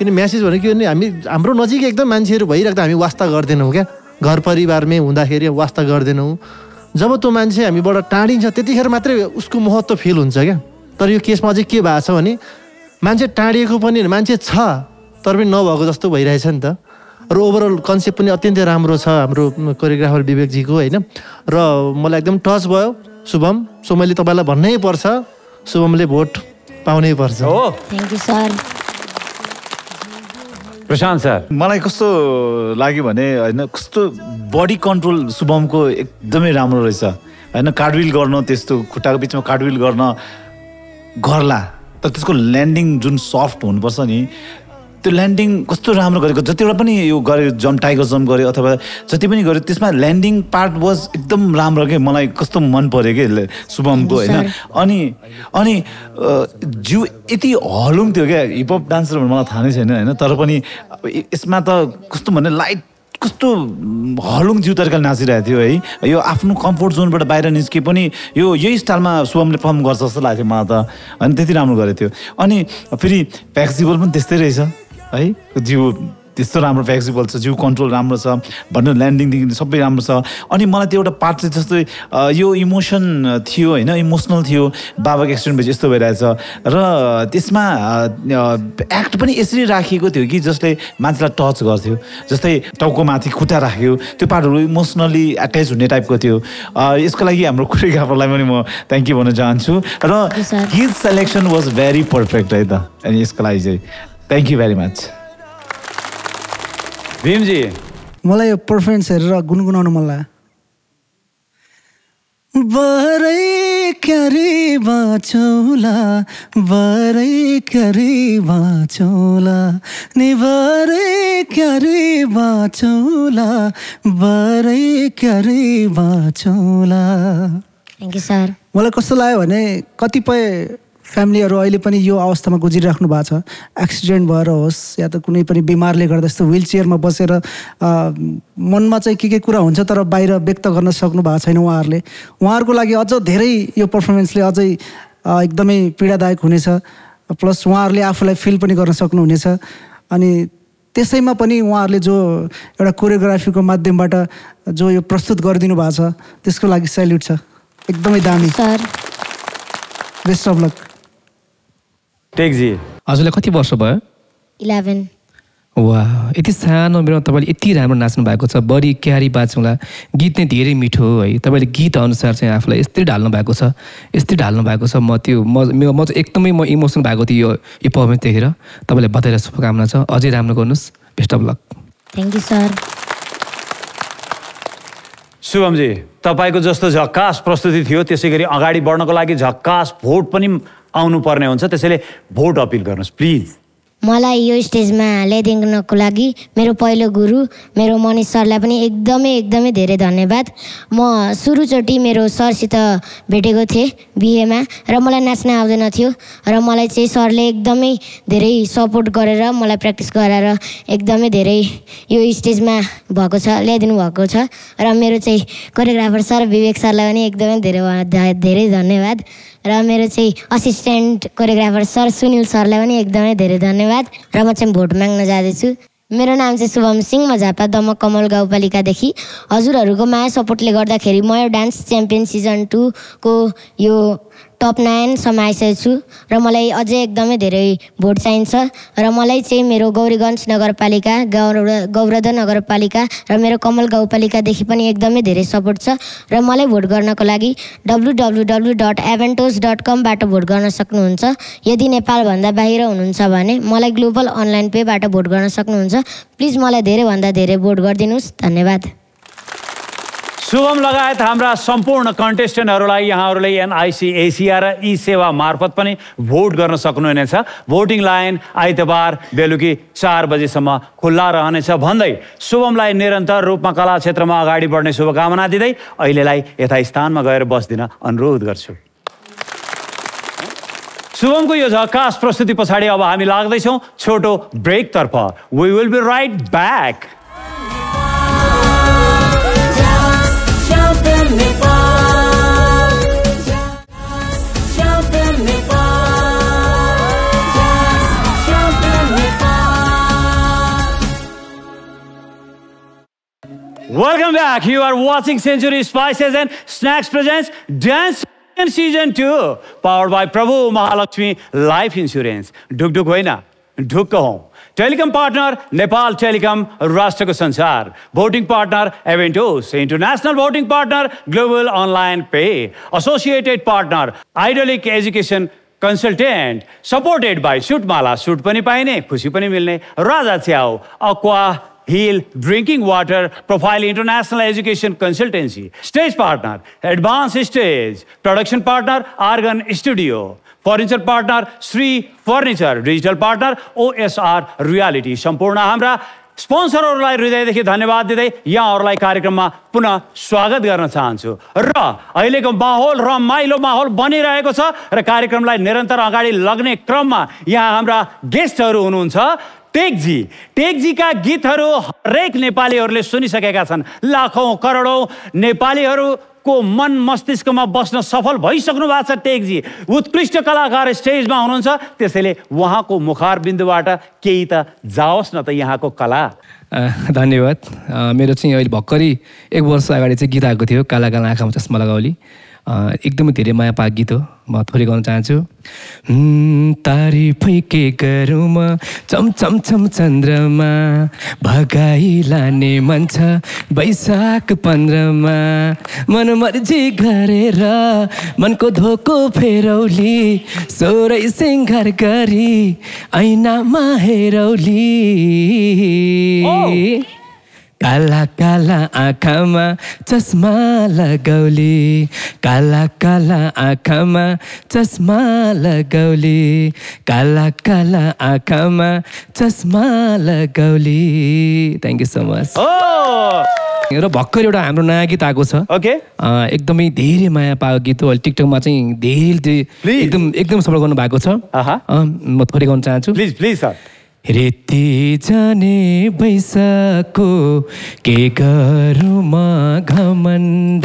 किन म्यासेज भनेको के भने हामी हाम्रो नजिक एकदम मान्छेहरू भइराख्दा हामी वास्ता गर्दैनौँ क्या? घर परिवारमै हुँदाखेरि वास्ता गर्दैनौँ। जब त्यो मान्छे हामीबाट टाढिन्छ त्यतिखेर मात्रै उसको महत्त्व फिल हुन्छ क्या? तर यो केसमा चाहिँ के भएको छ भने मान्छे टाढिएको पनि मान्छे छ। तर पनि नभएको जस्तो भइरहेछ नि त। र ओभरअल कन्सेप्ट पनि अत्यन्तै राम्रो छ हाम्रो कोरियोग्राफर विवेकजीको होइन? र मलाई एकदम टच भयो शुभम। सो मैले तपाईँलाई भन्नै पर्छ शुभमले भोट पाउनै पर्छ। हो। Thank you sir Prashant sir. मलाई कस्तो लाग्यो भने होइन कस्तो बडी कन्ट्रोल शुभमको एकदमै राम्रो रहेछ। होइन कार्डविल गर्न त्यस्तो खुट्टाको बिचमा कार्डविल गर्न गर्ला तर त्यसको ल्यान्डिङ जुन सफ्ट हुनुपर्छ नि त्यो ल्यान्डिङ कस्तो राम्रो गरेको जतिवटा पनि यो गर्यो जम्प टाइगर जम्प गर्यो अथवा जति पनि गर्यो त्यसमा ल्यान्डिङ पार्ट वाज एकदम राम्रो के मलाई कस्तो मन पऱ्यो कि शुभमको होइन। अनि अनि जिउ यति हलुङ थियो क्या हिपहप डान्सर भनेर मलाई थाहा नै छैन होइन। तर पनि यसमा त कस्तो भन्ने लाइट कस्तो हलुङ जिउ तरिकाले नाचिरहेको थियो है। यो आफ्नो कम्फोर्ट जोनबाट बाहिर निस्के पनि यो यही स्टाइलमा शुभमले पर्फर्म गर्छ जस्तो लाग्थ्यो मलाई त। अनि त्यति राम्रो गरेको थियो। अनि फेरि फ्लेक्सिबल पनि त्यस्तै रहेछ। है? जिउ त्यस्तो राम्रो फ्लेक्सिबल छ जिउ कन्ट्रोल राम्रो छ भन्नु ल्यान्डिङदेखि सबै राम्रो छ। अनि मलाई त्यो एउटा पार्ट चाहिँ जस्तै यो इमोसन थियो होइन इमोसनल थियो बाबाको एक्सिडेन्ट भएपछि यस्तो भइरहेछ। र त्यसमा एक्ट पनि यसरी राखिएको थियो कि जसले मान्छेलाई टच गर्थ्यो। जस्तै टाउकोमाथि खुट्टा राख्यो त्यो पार्टहरू इमोसनली एट्याच हुने टाइपको थियो। यसको लागि हाम्रो कोरियोग्राफरलाई पनि म थ्याङ्क यू भन्न चाहन्छु। र his selection was very perfect है त। अनि यसको लागि चाहिँ thank you very much Bhimji मलाई यो पर्फर्मेन्स हेरेर गुनगुनाउनु मन लाग्यो। बारै बारै नि बारै बारै थ्याङ्क यू सर मलाई कस्तो लाग्यो भने कतिपय फ्यामिलीहरू अहिले पनि यो अवस्थामा गुजिराख्नु भएको छ। एक्सिडेन्ट भएर होस् या त कुनै पनि बिमारले गर्दा यस्तो विल चेयरमा बसेर मनमा चाहिँ के के कुरा हुन्छ तर बाहिर व्यक्त गर्न सक्नु भएको छैन उहाँहरूले। उहाँहरूको लागि अझ धेरै यो पर्फर्मेन्सले अझै एकदमै पीडादायक हुनेछ। प्लस उहाँहरूले आफूलाई फिल पनि गर्न सक्नुहुनेछ। अनि त्यसैमा पनि उहाँहरूले जो एउटा कोरियोग्राफीको माध्यमबाट जो यो प्रस्तुत गरिदिनु भएको छ त्यसको लागि सेल्युट छ। एकदमै दामी। Sir. Best of luck Tekji हजुरलाई कति वर्ष भयो? इलेभेन। वा यति सानो उमेरमा तपाईँले यति राम्रो नाच्नु भएको छ बढी क्यारी बाँचौँला गीत नै धेरै मिठो हो है। तपाईँले गीत अनुसार चाहिँ आफूलाई यस्तै ढाल्नु भएको छ यस्तै ढाल्नु भएको छ। म त्यो म म म चाहिँ एकदमै म इमोसन भएको थिएँ यो यो पर्फर्मेन्स देखेर। तपाईँलाई बताएर शुभकामना छ। अझै राम्रो गर्नुहोस्। Best of luck. Thank you sir Shubhamji तपाईँको जस्तो झक्कास प्रस्तुति थियो। त्यसै गरी अगाडि बढ्नको लागि झक्कास भोट पनि आउनुपर्ने हुन्छ त्यसैले भोट अपिल गर्नुहोस् प्लिज। मलाई यो स्टेजमा ल्याइदिनको लागि मेरो पहिलो गुरु मेरो मनिष सरलाई पनि एकदमै एकदमै धेरै धन्यवाद। म सुरुचोटि मेरो सरसित भेटेको थिएँ बिहेमा र मलाई नाच्न आउँदैन थियो र मलाई चाहिँ सरले एकदमै धेरै सपोर्ट गरेर मलाई प्र्याक्टिस गराएर एकदमै धेरै यो स्टेजमा भएको छ ल्याइदिनु भएको छ र मेरो चाहिँ कोरियोग्राफर सर विवेक सरलाई पनि एकदमै धेरै धेरै धन्यवाद। र मेरो चाहिँ असिस्टेन्ट कोरियोग्राफर सर सुनिल सरलाई पनि एकदमै धेरै धन्यवाद र म चाहिँ भोट माग्न जाँदैछु। मेरो नाम चाहिँ शुभम सिंह म झापा दमक कमल गाउँपालिकादेखि। हजुरहरूको माया सपोर्टले गर्दाखेरि म यो डान्स च्याम्पियन सिजन टूको यो टप नाइनसम्म आइसकेको छु र मलाई अझै एकदमै धेरै भोट चाहिन्छ र मलाई चाहिँ मेरो गौरीगञ्ज नगरपालिका गौर गौरध नगरपालिका र मेरो कमल गाउँपालिकादेखि पनि एकदमै धेरै सपोर्ट छ र मलाई भोट गर्नको लागि W W W dot Eventos dot कमबाट vote गर्न सक्नुहुन्छ। यदि नेपालभन्दा बाहिर हुनुहुन्छ भने मलाई ग्लोबल अनलाइन पेबाट भोट गर्न सक्नुहुन्छ। प्लिज मलाई धेरैभन्दा धेरै भोट गरिदिनुहोस्। धन्यवाद। शुभम लगायत हाम्रा सम्पूर्ण कन्टेस्टेन्टहरूलाई यहाँहरूले एनआइसी एसिया र ई सेवा मार्फत पनि भोट गर्न सक्नुहुनेछ भोटिङ लाइन आइतबार बेलुकी चार बजीसम्म खुल्ला रहनेछ भन्दै शुभमलाई निरन्तर रूपमा कला क्षेत्रमा अगाडि बढ्ने शुभकामना दिँदै अहिलेलाई यथास्थानमा गएर बस्दिन अनुरोध गर्छु। शुभमको यो झकास प्रस्तुति पछाडि अब हामी लाग्दैछौँ छोटो ब्रेकतर्फ। We will be right back Welcome back. You are watching Century Spices and Snacks Presents Dance in Season 2, powered by Prabhu Mahalakshmi Life Insurance. ढुक ढुक होइन ढुक्क हौ टेलिकम पार्टनर नेपाल टेलिकम राष्ट्रको संसार voting partner Eventos international voting partner global online pay associated partner idyllic education consultant supported by Sutmala suit पनि पाइने खुसी पनि मिल्ने राजा च्याउ aqua hill drinking water profile international education consultancy stage partner advance stage production partner Argon studio furniture partner Shri furniture digital partner OSR reality सम्पूर्ण हाम्रा स्पोन्सरहरूलाई हृदयदेखि धन्यवाद दिँदै यहाँहरूलाई कार्यक्रममा पुनः स्वागत गर्न चाहन्छु र अहिलेको माहौल रमाइलो माहौल बनिरहेको छ र कार्यक्रमलाई निरन्तर अगाडि लग्ने क्रममा यहाँ हाम्रा गेस्टहरू हुनुहुन्छ टेकजी टेकजीका गीतहरू हरेक नेपालीहरूले सुनिसकेका छन्। लाखौँ करोडौँ नेपालीहरूको मन मस्तिष्कमा बस्न सफल भइसक्नु भएको छ टेकजी। उत्कृष्ट कलाकार स्टेजमा हुनुहुन्छ। त्यसैले उहाँको मुखार बिन्दुबाट केही त जाओस् न त यहाँको कला। धन्यवाद। मेरो चाहिँ अहिले भर्खरै एक वर्ष अगाडि चाहिँ गीत आएको थियो काला काला आँखामा चस्मा लगाउली। एकदमै धेरै माया पाएको गीत हो। म थोरै गाउन चाहन्छु। तारिफै के गरौँ म चम चम चम चन्द्रमा भगाई लाने मन छ वैशाख पन्ध्रमा। मन मर्जी गरेर मनको धोको फेरौली सोरै सिङ्गार गरी ऐनामा हेरौली। काला काला आँखामा चस्मा लगाउली। काला काला आँखामा चस्मा लगाउली। काला काला आँखामा चस्मा लगाउली। थ्याङ्क यू सो मच र भर्खर एउटा हाम्रो नयाँ गीत आएको छ। ओके। एकदमै धेरै माया पाएको गीत हो। अहिले टिकटकमा चाहिँ धेरै एकदम एकदम सफल गर्नु भएको छ म थोरै गाउन चाहन्छु। प्लिज प्लिज सर रेती जाने बैसाको के गरौँ म घमण्ड?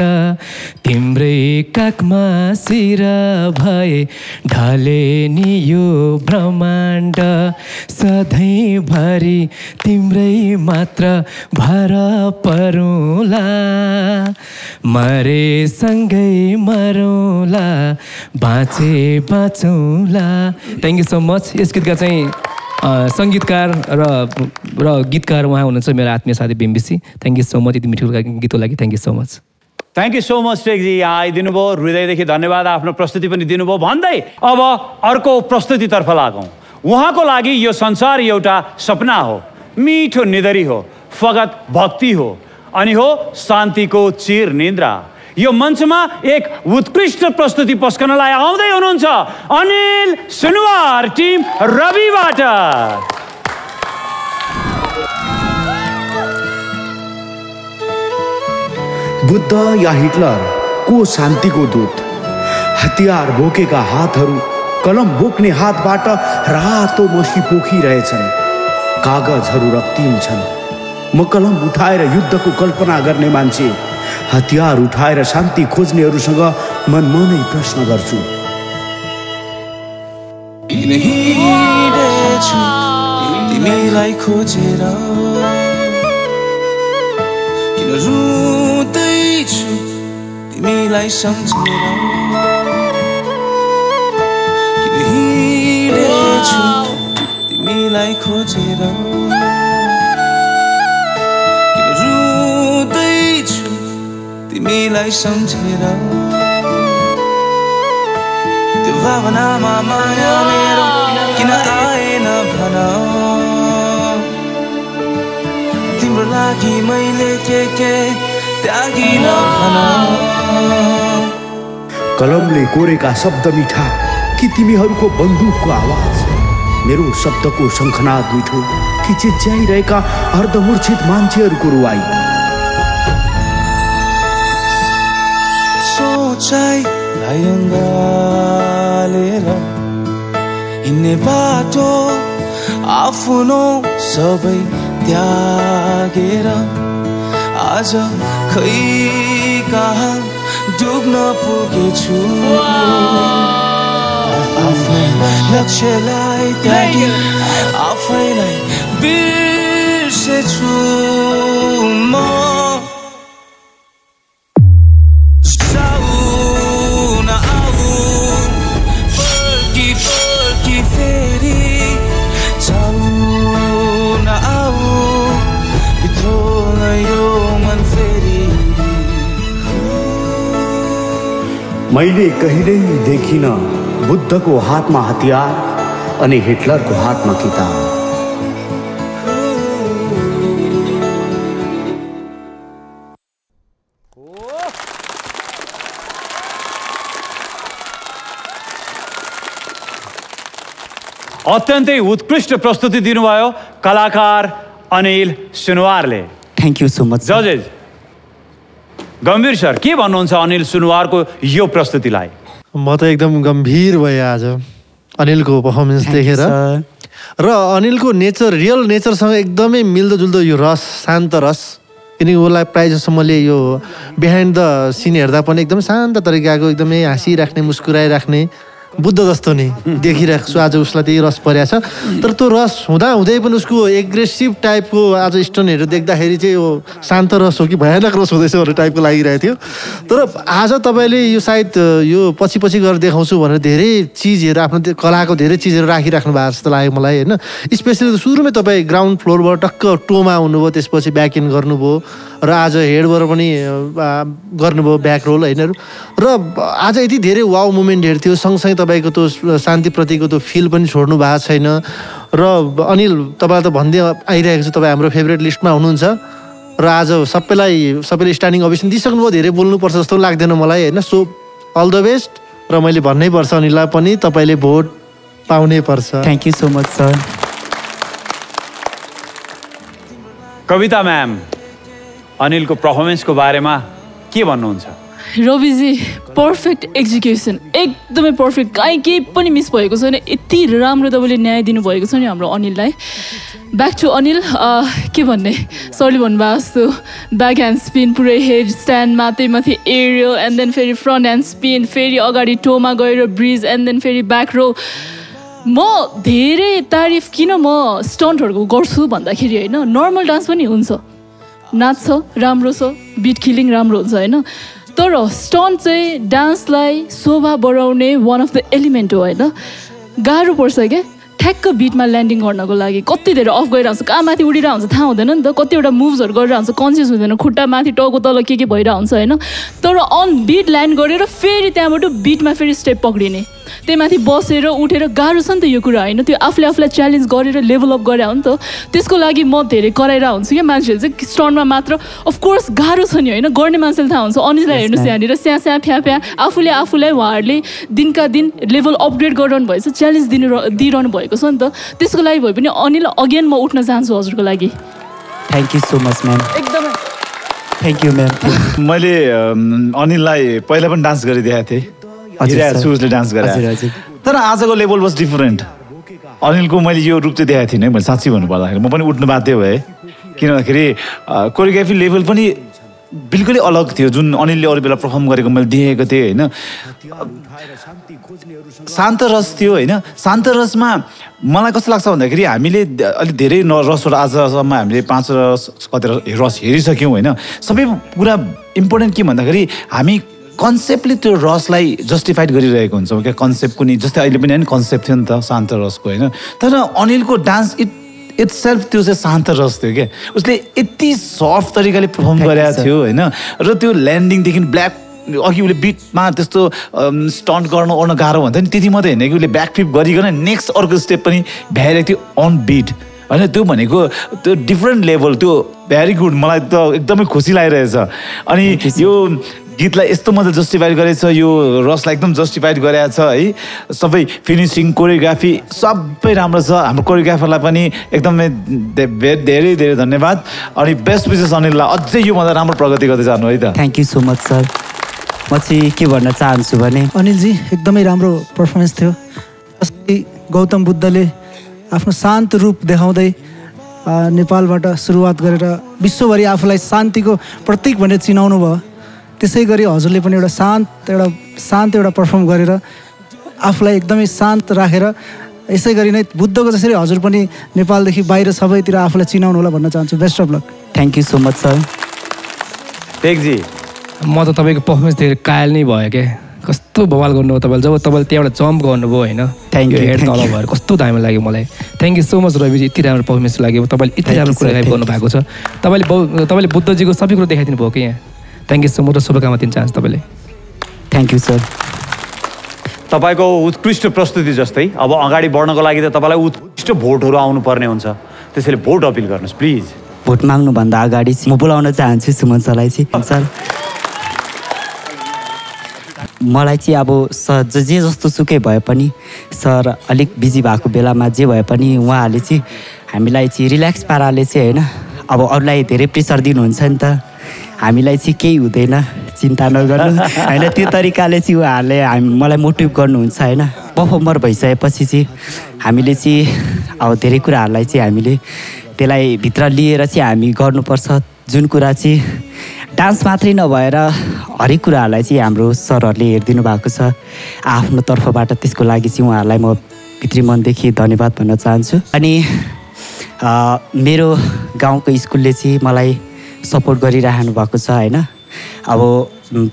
तिम्रै काखमा सिरा भए ढले नि यो ब्रह्माण्ड सधैँभरि तिम्रै मात्र भर परौँला। मरेसँगै मरौँला बाँचे बाँचौँला। थ्याङ्क यू सो मच यस गीतका चाहिँ सङ्गीतकार र र गीतकार उहाँ हुनुहुन्छ मेरो आत्मीय साथी Bimbisi. Thank you so much यति मिठो गीतको लागि thank you so much thank you so much Tekji आइदिनु भयो हृदयदेखि धन्यवाद आफ्नो प्रस्तुति पनि दिनुभयो। भन्दै अब अर्को प्रस्तुतितर्फ लागौँ। उहाँको लागि यो संसार एउटा सपना हो। मिठो निदरी हो फगत भक्ति हो। अनि हो शान्तिको चिर निन्द्रा। यो मञ्चमा एक उत्कृष्ट प्रस्तुति पस्कनलाई आउँदै हुनुहुन्छ अनिल सुनवार टिम रविबाट। बुद्ध या हिटलर को शान्तिको दूत? हतियार बोकेका हातहरू कलम बोक्ने हातबाट रातो मसी पोखिरहेछन्। कागजहरू रक्तिन्छन् म कलम उठाएर युद्धको कल्पना गर्ने मान्छे हतियार उठाएर शान्ति खोज्नेहरूसँग मनमनै प्रश्न गर्छु। तिमीलाई खोजेर। रुँदैछु तिमीलाई सम्झेर। तिमीलाई खोजेर। तिमीलाई सम्झेर त्यो भावनामा माया मेरो किन आएन भन तिम्रो लागि मैले के के त्यागिन भन कलमले कोरेका शब्द मिठा कि तिमीहरूको बन्दुकको आवाज मेरो शब्दको शङ्खनाद मिठो कि चिच्याइरहेका अर्धमूर्छित मान्छेहरूको रुवाई सोचाइलाई अँगालेर हिँड्ने बाटो आफ्नो सबै त्यागेर आज खै कहाँ डुब्न पुगेछु आफ्नो लक्ष्यलाई त्यागे आफैलाई बिर्सेछु म मैले कहिल्यै देखिन बुद्धको हातमा हतियार अनि हिटलरको हातमा किताब। अत्यन्तै उत्कृष्ट प्रस्तुति दिनुभयो कलाकार अनिल सुनवारले। थ्याङ्क यू सो मच जजेस गम्भीर सर के भन्नुहुन्छ अनिल सुनवारको यो प्रस्तुतिलाई? म त एकदम गम्भीर भएँ आज अनिलको पर्फर्मेन्स देखेर। र अनिलको नेचर रियल नेचरसँग एकदमै मिल्दोजुल्दो यो रस शान्त रस किनकि उसलाई प्रायः जस्तो मैले यो बिहाइन्ड द सिन हेर्दा पनि एकदम शान्त तरिकाको एकदमै हाँसिराख्ने मुस्कुराइराख्ने बुद्ध जस्तो नि। देखिरहेको छु आज उसलाई त्यही रस परेको छ। तर त्यो रस हुँदा हुँदै पनि उसको एग्रेसिभ टाइपको आज स्टोनहरू देख्दाखेरि चाहिँ यो शान्त रस हो कि भयानक रस हुँदैछ भन्ने टाइपको लागिरहेको थियो। तर आज तपाईँले यो सायद यो पछि पछि गएर देखाउँछु भनेर धेरै चिजहरू आफ्नो कलाको धेरै चिजहरू राखिराख्नु भएको जस्तो लाग्यो मलाई होइन? स्पेसली सुरुमै तपाईँ ग्राउन्ड फ्लोरबाट टक्क टोमा हुनुभयो त्यसपछि ब्याक इन गर्नुभयो र आज हेडबाट पनि गर्नुभयो ब्याक रोल होइन? र आज यति धेरै वाउ मुमेन्टहरू थियो सँगसँगै तपाईँको त्यो शान्तिप्रतिको त्यो फिल पनि छोड्नु भएको छैन। र अनिल तपाईँलाई त भन्दै आइरहेको छु तपाईँ हाम्रो फेभरेट लिस्टमा हुनुहुन्छ। र आज सबैलाई सबैले स्ट्यान्डिङ अभिसन दिइसक्नुभयो धेरै बोल्नुपर्छ जस्तो लाग्दैन मलाई होइन? सो अल द बेस्ट र मैले भन्नै पर्छ अनिललाई पनि तपाईँले भोट पाउनै पर्छ। Thank you so much sir Kavita ma'am अनिलको पर्फर्मेन्सको बारेमा के भन्नुहुन्छ? रविजी पर्फेक्ट एक्जिक्युसन एकदमै पर्फेक्ट काहीँ केही पनि मिस भएको छैन. यति राम्रो तपाईँले न्याय दिनुभएको छ नि हाम्रो अनिललाई। ब्याक टु अनिल के भन्ने? सरले भन्नुभएको जस्तो। ब्याक ह्यान्ड स्पिन पुरै हेड स्ट्यान्ड माथि माथि एरियो एन्ड देन फेरि फ्रन्ट ह्यान्ड स्पिन फेरि अगाडि टोमा गएर ब्रिज एन्ड देन फेरि ब्याक रो म धेरै तारिफ किन म स्टन्टहरूको गर्छु भन्दाखेरि होइन नर्मल डान्स पनि हुन्छ। नाच्छ राम्रो छ बिट किलिङ राम्रो हुन्छ होइन। तर स्टन्ट चाहिँ डान्सलाई शोभा बढाउने वान अफ द एलिमेन्ट हो होइन? गाह्रो पर्छ क्या ठ्याक्क बिटमा ल्यान्डिङ गर्नको लागि कति धेरै अफ गइरहेको हुन्छ कहाँ माथि उडिरहेको हुन्छ थाहा हुँदैन नि त। कतिवटा मुभ्सहरू गरिरहेको हुन्छ कन्सियस हुँदैन खुट्टा माथि टाउको तल के के भइरहेको हुन्छ होइन? तर अन बिट ल्यान्ड गरेर फेरि त्यहाँबाट बिटमा फेरि स्टेप पक्रिने। त्यही माथि बसेर उठेर गाह्रो छ नि त यो कुरा होइन? त्यो आफूले आफूलाई च्यालेन्ज गरेर लेभल अप गरे हो नि त। त्यसको लागि म धेरै कराएर हुन्छु क्या मान्छेहरू चाहिँ स्टनमा मात्र अफकोर्स गाह्रो छ नि होइन? गर्ने मान्छेले थाहा हुन्छ। अनिजलाई हेर्नुहोस् यहाँनिर। स्या स्या फ्या फ्या। आफूले आफूलाई उहाँहरूले दिनका दिन लेभल अपग्रेड गरिरहनु भएछ च्यालेन्ज दिनु दिइरहनु भएको छ नि त। त्यसको लागि भए पनि अनिल अगेन म उठ्न चाहन्छु हजुरको लागि। Thank you so much ma'am एकदमै। थ्याङ्क यू म्याम मैले अनिललाई पहिला पनि डान्स गरिदिएको थिएँ। सुजले डान्स। तर आजको लेभल वाज डिफरेन्ट। अनिलको मैले यो रूप चाहिँ देखाएको थिइनँ मैले साँच्ची भन्नुपर्दाखेरि। म पनि उठ्नु बाध्य भएँ। किन भन्दाखेरि कोरियोग्राफी लेभल पनि बिल्कुलै अलग थियो। जुन अनिलले अरू बेला पर्फर्म गरेको मैले देखेको थिएँ होइन। शान्त रस थियो होइन। शान्त रसमा मलाई कस्तो लाग्छ भन्दाखेरि हामीले अलिक धेरै न रसहरू आजसम्म हामीले पाँच रस कति रस हेरिसक्यौँ होइन। सबै कुरा इम्पोर्टेन्ट के भन्दाखेरि हामी कन्सेप्टले त्यो रसलाई जस्टिफाइड गरिरहेको हुन्छौँ। क्या कन्सेप्ट कुनै जस्तै अहिले पनि होइन कन्सेप्ट थियो नि त शान्त रसको होइन। तर अनिलको डान्स इट इट्स सेल्फ त्यो चाहिँ शान्त रस थियो क्या। उसले यति सफ्ट तरिकाले पर्फर्म गरेको. थियो होइन। र त्यो ल्यान्डिङदेखि ब्ल्याक अघि उसले बिटमा त्यस्तो स्टन्ट गर्नु ओर्न गाह्रो भन्थ्यो नि त्यति मात्रै होइन कि उसले ब्याक फ्लिप गरिकन नेक्स्ट अर्को स्टेप पनि भ्याइरहेको थियो अन बिट होइन त्यो भनेको त्यो डिफ्रेन्ट लेभल त्यो भेरी गुड मलाई त एकदमै खुसी लागिरहेछ। अनि यो गीतलाई यस्तो मजाले जस्टिफाइड गरेछ यो रसलाई एकदम जस्टिफाइड गरेको छ है। सबै फिनिसिङ कोरियोग्राफी सबै राम्रो छ। हाम्रो कोरियोग्राफरलाई पनि एकदमै धेरै धेरै धन्यवाद। अनि बेस्ट विशेष अनिललाई अझै योभन्दा राम्रो प्रगति गर्दै जानु है त। Thank you so much sir म चाहिँ के भन्न चाहन्छु भने? अनिलजी एकदमै राम्रो पर्फर्मेन्स थियो। जस्तै गौतम बुद्धले आफ्नो शान्त रूप देखाउँदै नेपालबाट सुरुवात गरेर विश्वभरि आफूलाई शान्तिको प्रतीक भनेर चिनाउनु भयो त्यसै गरी हजुरले पनि एउटा शान्त एउटा शान्त एउटा पर्फर्म गरेर आफूलाई एकदमै शान्त राखेर यसै गरी नै बुद्धको जसरी हजुर पनि नेपालदेखि बाहिर सबैतिर आफूलाई चिनाउनु होला भन्न चाहन्छु। Best of luck thank you so much sir Tekji म त तपाईँको पर्फर्मेन्स धेरै कायल नै भयो क्या कस्तो बवाल गर्नुभयो तपाईँले? जब तपाईँले त्यहाँबाट जम्प गर्नुभयो होइन Thank यो हेड तल. भएर कस्तो दामी लाग्यो मलाई। Thank you so much Raviji. यति राम्रो पर्फर्मेन्स लाग्यो तपाईँले यति राम्रो thank गर्नुभएको छ। तपाईँले तपाईँले बुद्धजीको सबै कुरो देखाइदिनु भयो कि यहाँ? थ्याङ्क यू सो मच र शुभकामना दिन चाहन्छु तपाईँले थ्याङ्क यू सर तपाईँको उत्कृष्ट प्रस्तुति जस्तै अब अगाडि बढ्नको लागि त तपाईँलाई उत्कृष्ट भोटहरू आउनुपर्ने हुन्छ। त्यसैले भोट अपिल गर्नुहोस् प्लिज। भोट माग्नुभन्दा अगाडि चाहिँ म बोलाउन चाहन्छु सुमन सरलाई चाहिँ। सर। मलाई चाहिँ अब सर ज- जे जस्तो सुकै भए पनि सर अलिक बिजी भएको बेलामा जे भए पनि उहाँहरूले चाहिँ हामीलाई चाहिँ रिल्याक्स पाराले चाहिँ होइन अब अरूलाई धेरै प्रेसर दिनुहुन्छ नि त। हामीलाई चाहिँ केही हुँदैन चिन्ता नगर्नु। होइन त्यो तरिकाले चाहिँ उहाँहरूले हामी मलाई मोटिभ गर्नुहुन्छ होइन। पर्फर्मर भइसकेपछि चाहिँ हामीले चाहिँ अब धेरै कुराहरूलाई चाहिँ हामीले त्यसलाई भित्र लिएर चाहिँ हामी गर्नुपर्छ। जुन कुरा चाहिँ डान्स मात्रै नभएर हरेक कुराहरूलाई चाहिँ हाम्रो सरहरूले हेरिदिनु भएको छ। आफ्नो तर्फबाट त्यसको लागि चाहिँ उहाँहरूलाई म भित्री मनदेखि धन्यवाद भन्न चाहन्छु। अनि मेरो गाउँको स्कुलले चाहिँ मलाई सपोर्ट गरिरहनु भएको छ होइन? अब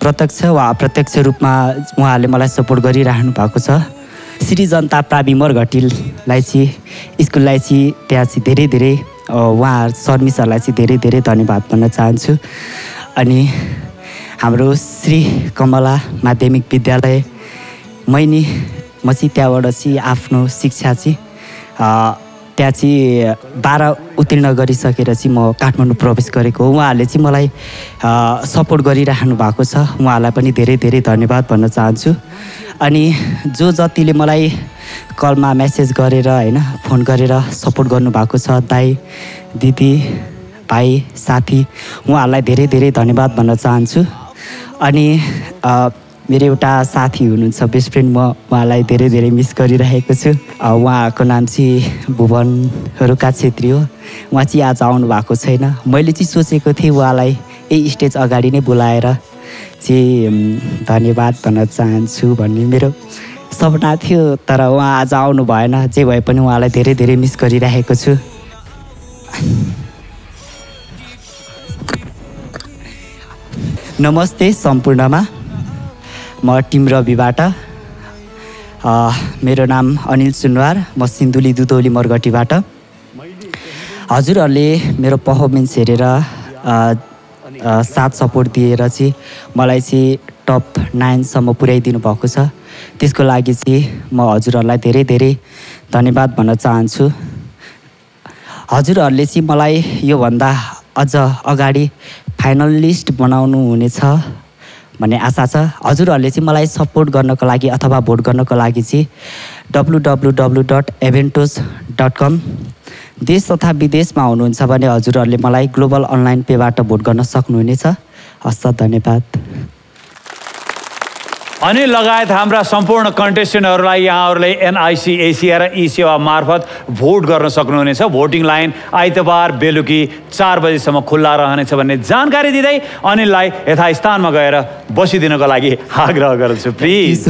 प्रत्यक्ष वा अप्रत्यक्ष रूपमा उहाँहरूले मलाई सपोर्ट गरिरहनु भएको छ। श्री जनता प्राविमर घटिललाई चाहिँ स्कुललाई चाहिँ त्यहाँ चाहिँ धेरै धेरै उहाँ सर मिसहरूलाई चाहिँ धेरै धेरै धन्यवाद भन्न चाहन्छु। अनि हाम्रो श्री कमला माध्यमिक विद्यालय मैनी म चाहिँ त्यहाँबाट चाहिँ आफ्नो शिक्षा चाहिँ त्यहाँ चाहिँ बाह्र उत्तीर्ण गरिसकेर चाहिँ म काठमाडौँ प्रवेश गरेको हो। उहाँहरूले चाहिँ मलाई सपोर्ट गरिराख्नु भएको छ। उहाँहरूलाई पनि धेरै धेरै धन्यवाद भन्न चाहन्छु। अनि जो जतिले मलाई कलमा मेसेज गरेर होइन फोन गरेर सपोर्ट गर्नुभएको छ दाई दिदी भाइ साथी उहाँहरूलाई धेरै धेरै धन्यवाद भन्न चाहन्छु। अनि मेरो एउटा साथी हुनुहुन्छ बेस्ट फ्रेन्ड म उहाँलाई धेरै धेरै मिस गरिरहेको छु। उहाँको नाम चाहिँ भुवन रुका छेत्री हो। उहाँ चाहिँ आज आउनु भएको छैन। मैले चाहिँ सोचेको थिएँ उहाँलाई यही स्टेज अगाडि नै बोलाएर चाहिँ धन्यवाद भन्न चाहन्छु भन्ने मेरो सपना थियो तर उहाँ आज आउनु भएन। जे भए पनि उहाँलाई धेरै धेरै मिस गरिरहेको छु। नमस्ते सम्पूर्णमा। म टिम रविबाट। मेरो नाम अनिल सुनवार म सिन्धुली दुधौली मरगटीबाट। हजुरहरूले मेरो पर्फर्मेन्स हेरेर साथ सपोर्ट दिएर चाहिँ मलाई चाहिँ टप नाइनसम्म पुर्याइदिनु भएको छ। त्यसको लागि चाहिँ म हजुरहरूलाई धेरै धेरै धन्यवाद भन्न चाहन्छु। हजुरहरूले चाहिँ मलाई योभन्दा अझ अगाडि फाइनलिस्ट बनाउनु हुनेछ। भन्ने आशा छ। हजुरहरूले चाहिँ मलाई सपोर्ट गर्नको लागि अथवा भोट गर्नको लागि चाहिँ W W W dot Eventos dot com देश तथा विदेशमा हुनुहुन्छ भने हजुरहरूले मलाई ग्लोबल अनलाइन पेबाट भोट गर्न सक्नुहुनेछ। हस्त धन्यवाद। अनि लगायत हाम्रा सम्पूर्ण कन्टेस्टेन्टहरूलाई यहाँहरूले एनआइसी एसिया र ई सेवा मार्फत भोट गर्न सक्नुहुनेछ। भोटिङ लाइन आइतबार बेलुकी चार बजीसम्म खुल्ला रहनेछ भन्ने जानकारी दिँदै अनिललाई यथास्थानमा गएर बसिदिनको लागि आग्रह गर्छु प्लिज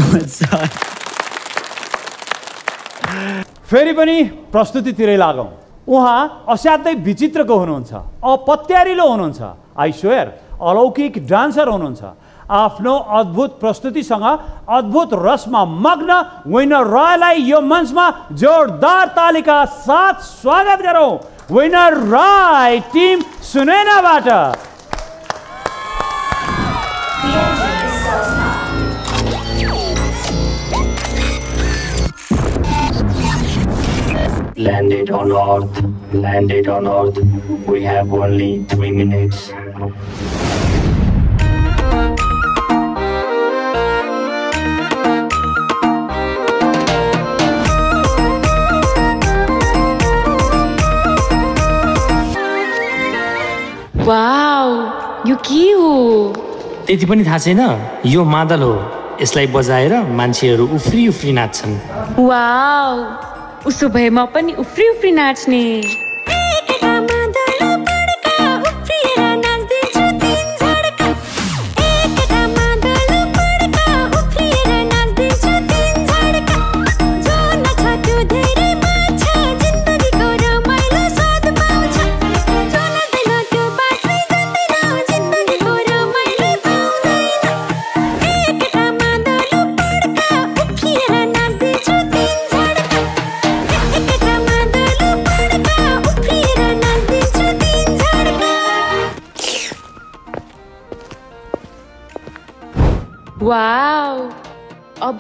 फेरि पनि प्रस्तुतितिरै लागौँ। उहाँ असाध्यै विचित्रको हुनुहुन्छ अपत्यारिलो हुनुहुन्छ। आई स्वेयर अलौकिक डान्सर हुनुहुन्छ। आफ्नो अद्भुत प्रस्तुतिसँग अद्भुत रसमा मग्न विनर रायलाई यो मञ्चमा जोरदार तालिका साथ स्वागत गरौँ विनर राय टिम सुनैनाबाट Landed on Earth, landed on Earth. We have only three minutes. यो के हो? त्यति पनि थाहा छैन। यो मादल हो। यसलाई बजाएर मान्छेहरू उफ्री उफ्री नाच्छन्। वाउ उसो भए म पनि उफ्री उफ्री नाच्ने।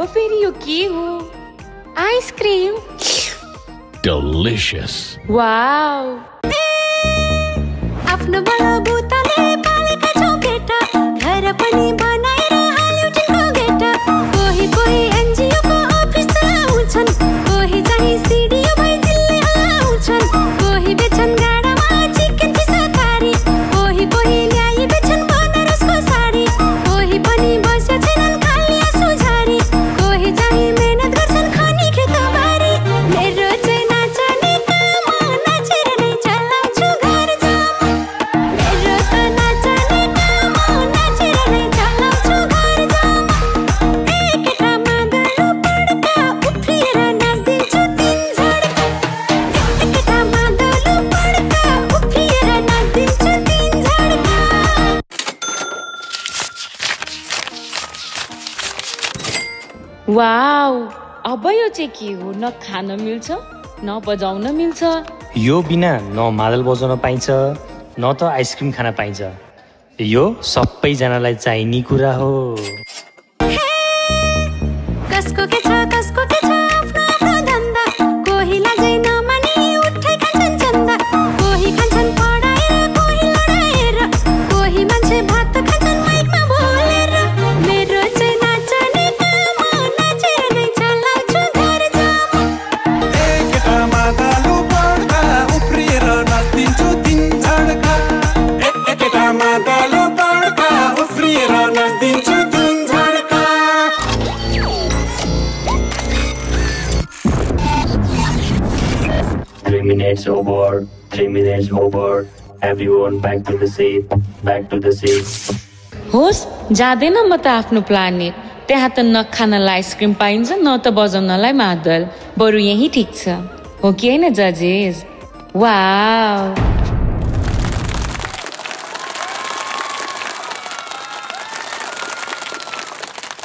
अब फेरि यो के हो? Ice cream Delicious. वाउ आफ्नो बलबुताले पालेका छौ केटा घर पनि वाउ अब यो चाहिँ के हो? न खान मिल्छ न बजाउन मिल्छ। यो बिना न मादल बजाउन पाइन्छ न त आइसक्रिम खान पाइन्छ। यो सबैजनालाई चाहिने कुरा हो। Minutes over, three minutes over. Everyone back to the seat, back to the seat. होस् जाँदैन म त आफ्नो प्लानेट त्यहाँ त न खानलाई आइसक्रिम पाइन्छ न त बजाउनलाई मादल। बरु यही ठिक छ। हो कि होइन जजेस? वा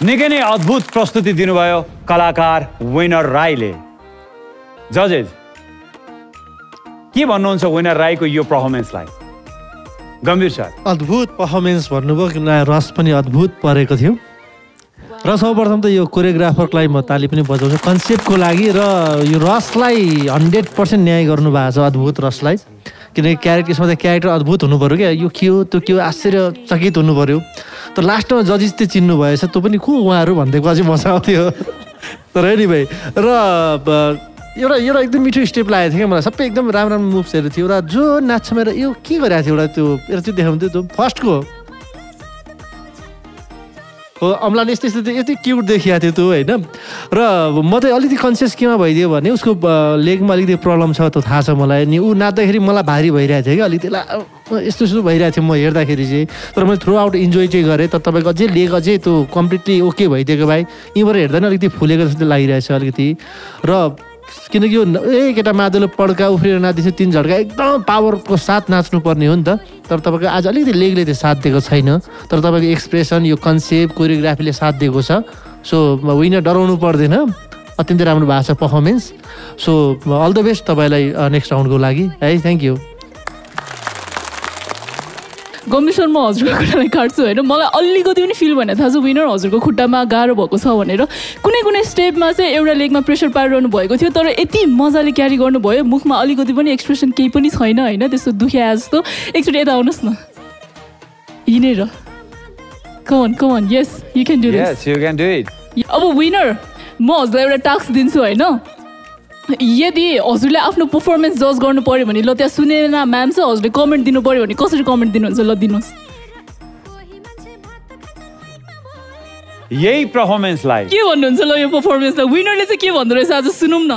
निकै नै अद्भुत प्रस्तुति दिनुभयो कलाकार विनर राईले। जजेज के भन्नुहुन्छ विनर राईको यो पर्फर्मेन्सलाई गम्भीर सर। अद्भुत पर्फर्मेन्स भन्नुभयो रस पनि अद्भुत परेको थियो। र सर्वप्रथम त यो कोरियोग्राफरलाई म ताली पनि बजाउँछु। कन्सेप्टको लागि र यो रसलाई हन्ड्रेड पर्सेन्ट न्याय गर्नुभएको छ अद्भुत रसलाई। किनकि क्यारेक्टर यसमा त क्यारेक्टर अद्भुत हुनु पऱ्यो क्या। यो के हो त्यो के हो आश्चर्यचकित हुनु पऱ्यो तर लास्टमा जजिस चाहिँ चिन्नु भएछ त्यो पनि को उहाँहरू? भनिदिएको अझै मजा आउँथ्यो तर नि भाइ र एउटा एउटा एकदम मिठो स्टेप लागेको थियो क्या मलाई। सबै एकदम राम्रो राम्रो मुभ्सहरू थियो। र जो नाच्छ मेरो यो के गरिरहेको थियो एउटा त्यो एउटा त्यो देखाउँथ्यो त्यो फर्स्टको। हो अम्लाले यस्तो यस्तो यति क्युट देखिएको थियो त्यो होइन? र म चाहिँ अलिकति कन्सियस केमा भइदियो भने उसको लेगमा अलिकति प्रब्लम छ त्यो थाहा छ मलाई। अनि ऊ नाच्दाखेरि मलाई भारी भइरहेको थियो कि अलिकति ला यस्तो यस्तो भइरहेको थियो म हेर्दाखेरि चाहिँ। तर मैले थ्रु आउट इन्जोय चाहिँ गरेँ। तर तपाईँको अझै लेग अझै त्यो कम्प्लिटली ओके भइदिएको भाइ। यहीँबाट हेर्दा नि अलिकति फुलेको जस्तो लागिरहेछ अलिकति। र किनकि यो ए केटा मादुलो पड्का उफ्रिएर नाच्दैछ तिन झड्का एकदम पावरको साथ नाच्नुपर्ने हो नि त। तर तपाईँको आज अलिकति लेगले त्यो साथ दिएको छैन। तर तपाईँको एक्सप्रेसन यो कन्सेप्ट कोरियोग्राफीले साथ दिएको छ। सो विनर डराउनु पर्दैन। अत्यन्तै राम्रो भएको छ performance so all the best तपाईँलाई नेक्स्ट राउन्डको लागि। है थ्याङ्क यू गम्भीर म हजुरको खुट्टालाई काट्छु होइन। मलाई अलिकति पनि फिल भने थाहा छ विनर हजुरको खुट्टामा गाह्रो भएको छ भनेर। कुनै कुनै स्टेपमा चाहिँ एउटा लेगमा प्रेसर पारिरहनु भएको थियो तर यति मजाले क्यारी गर्नुभयो। मुखमा अलिकति पनि एक्सप्रेसन केही पनि छैन होइन त्यस्तो दुख्या जस्तो। एकचोटि यता आउनुहोस् न। हिँडेर come on come on yes you can do you can do it अब विनर म हजुरलाई एउटा टास्क दिन्छु होइन। यदि हजुरले आफ्नो पर्फर्मेन्स जज गर्नु पऱ्यो भने ल त्यहाँ सुनेन म्याम छ हजुरले कमेन्ट दिनु पऱ्यो भने कसरी कमेन्ट दिनुहुन्छ ल दिनुहोस्। यही पर्फर्मेन्सलाई के भन्नुहुन्छ ल यो पर्फर्मेन्सलाई विनरले चाहिँ के भन्दो रहेछ आज सुनौँ न।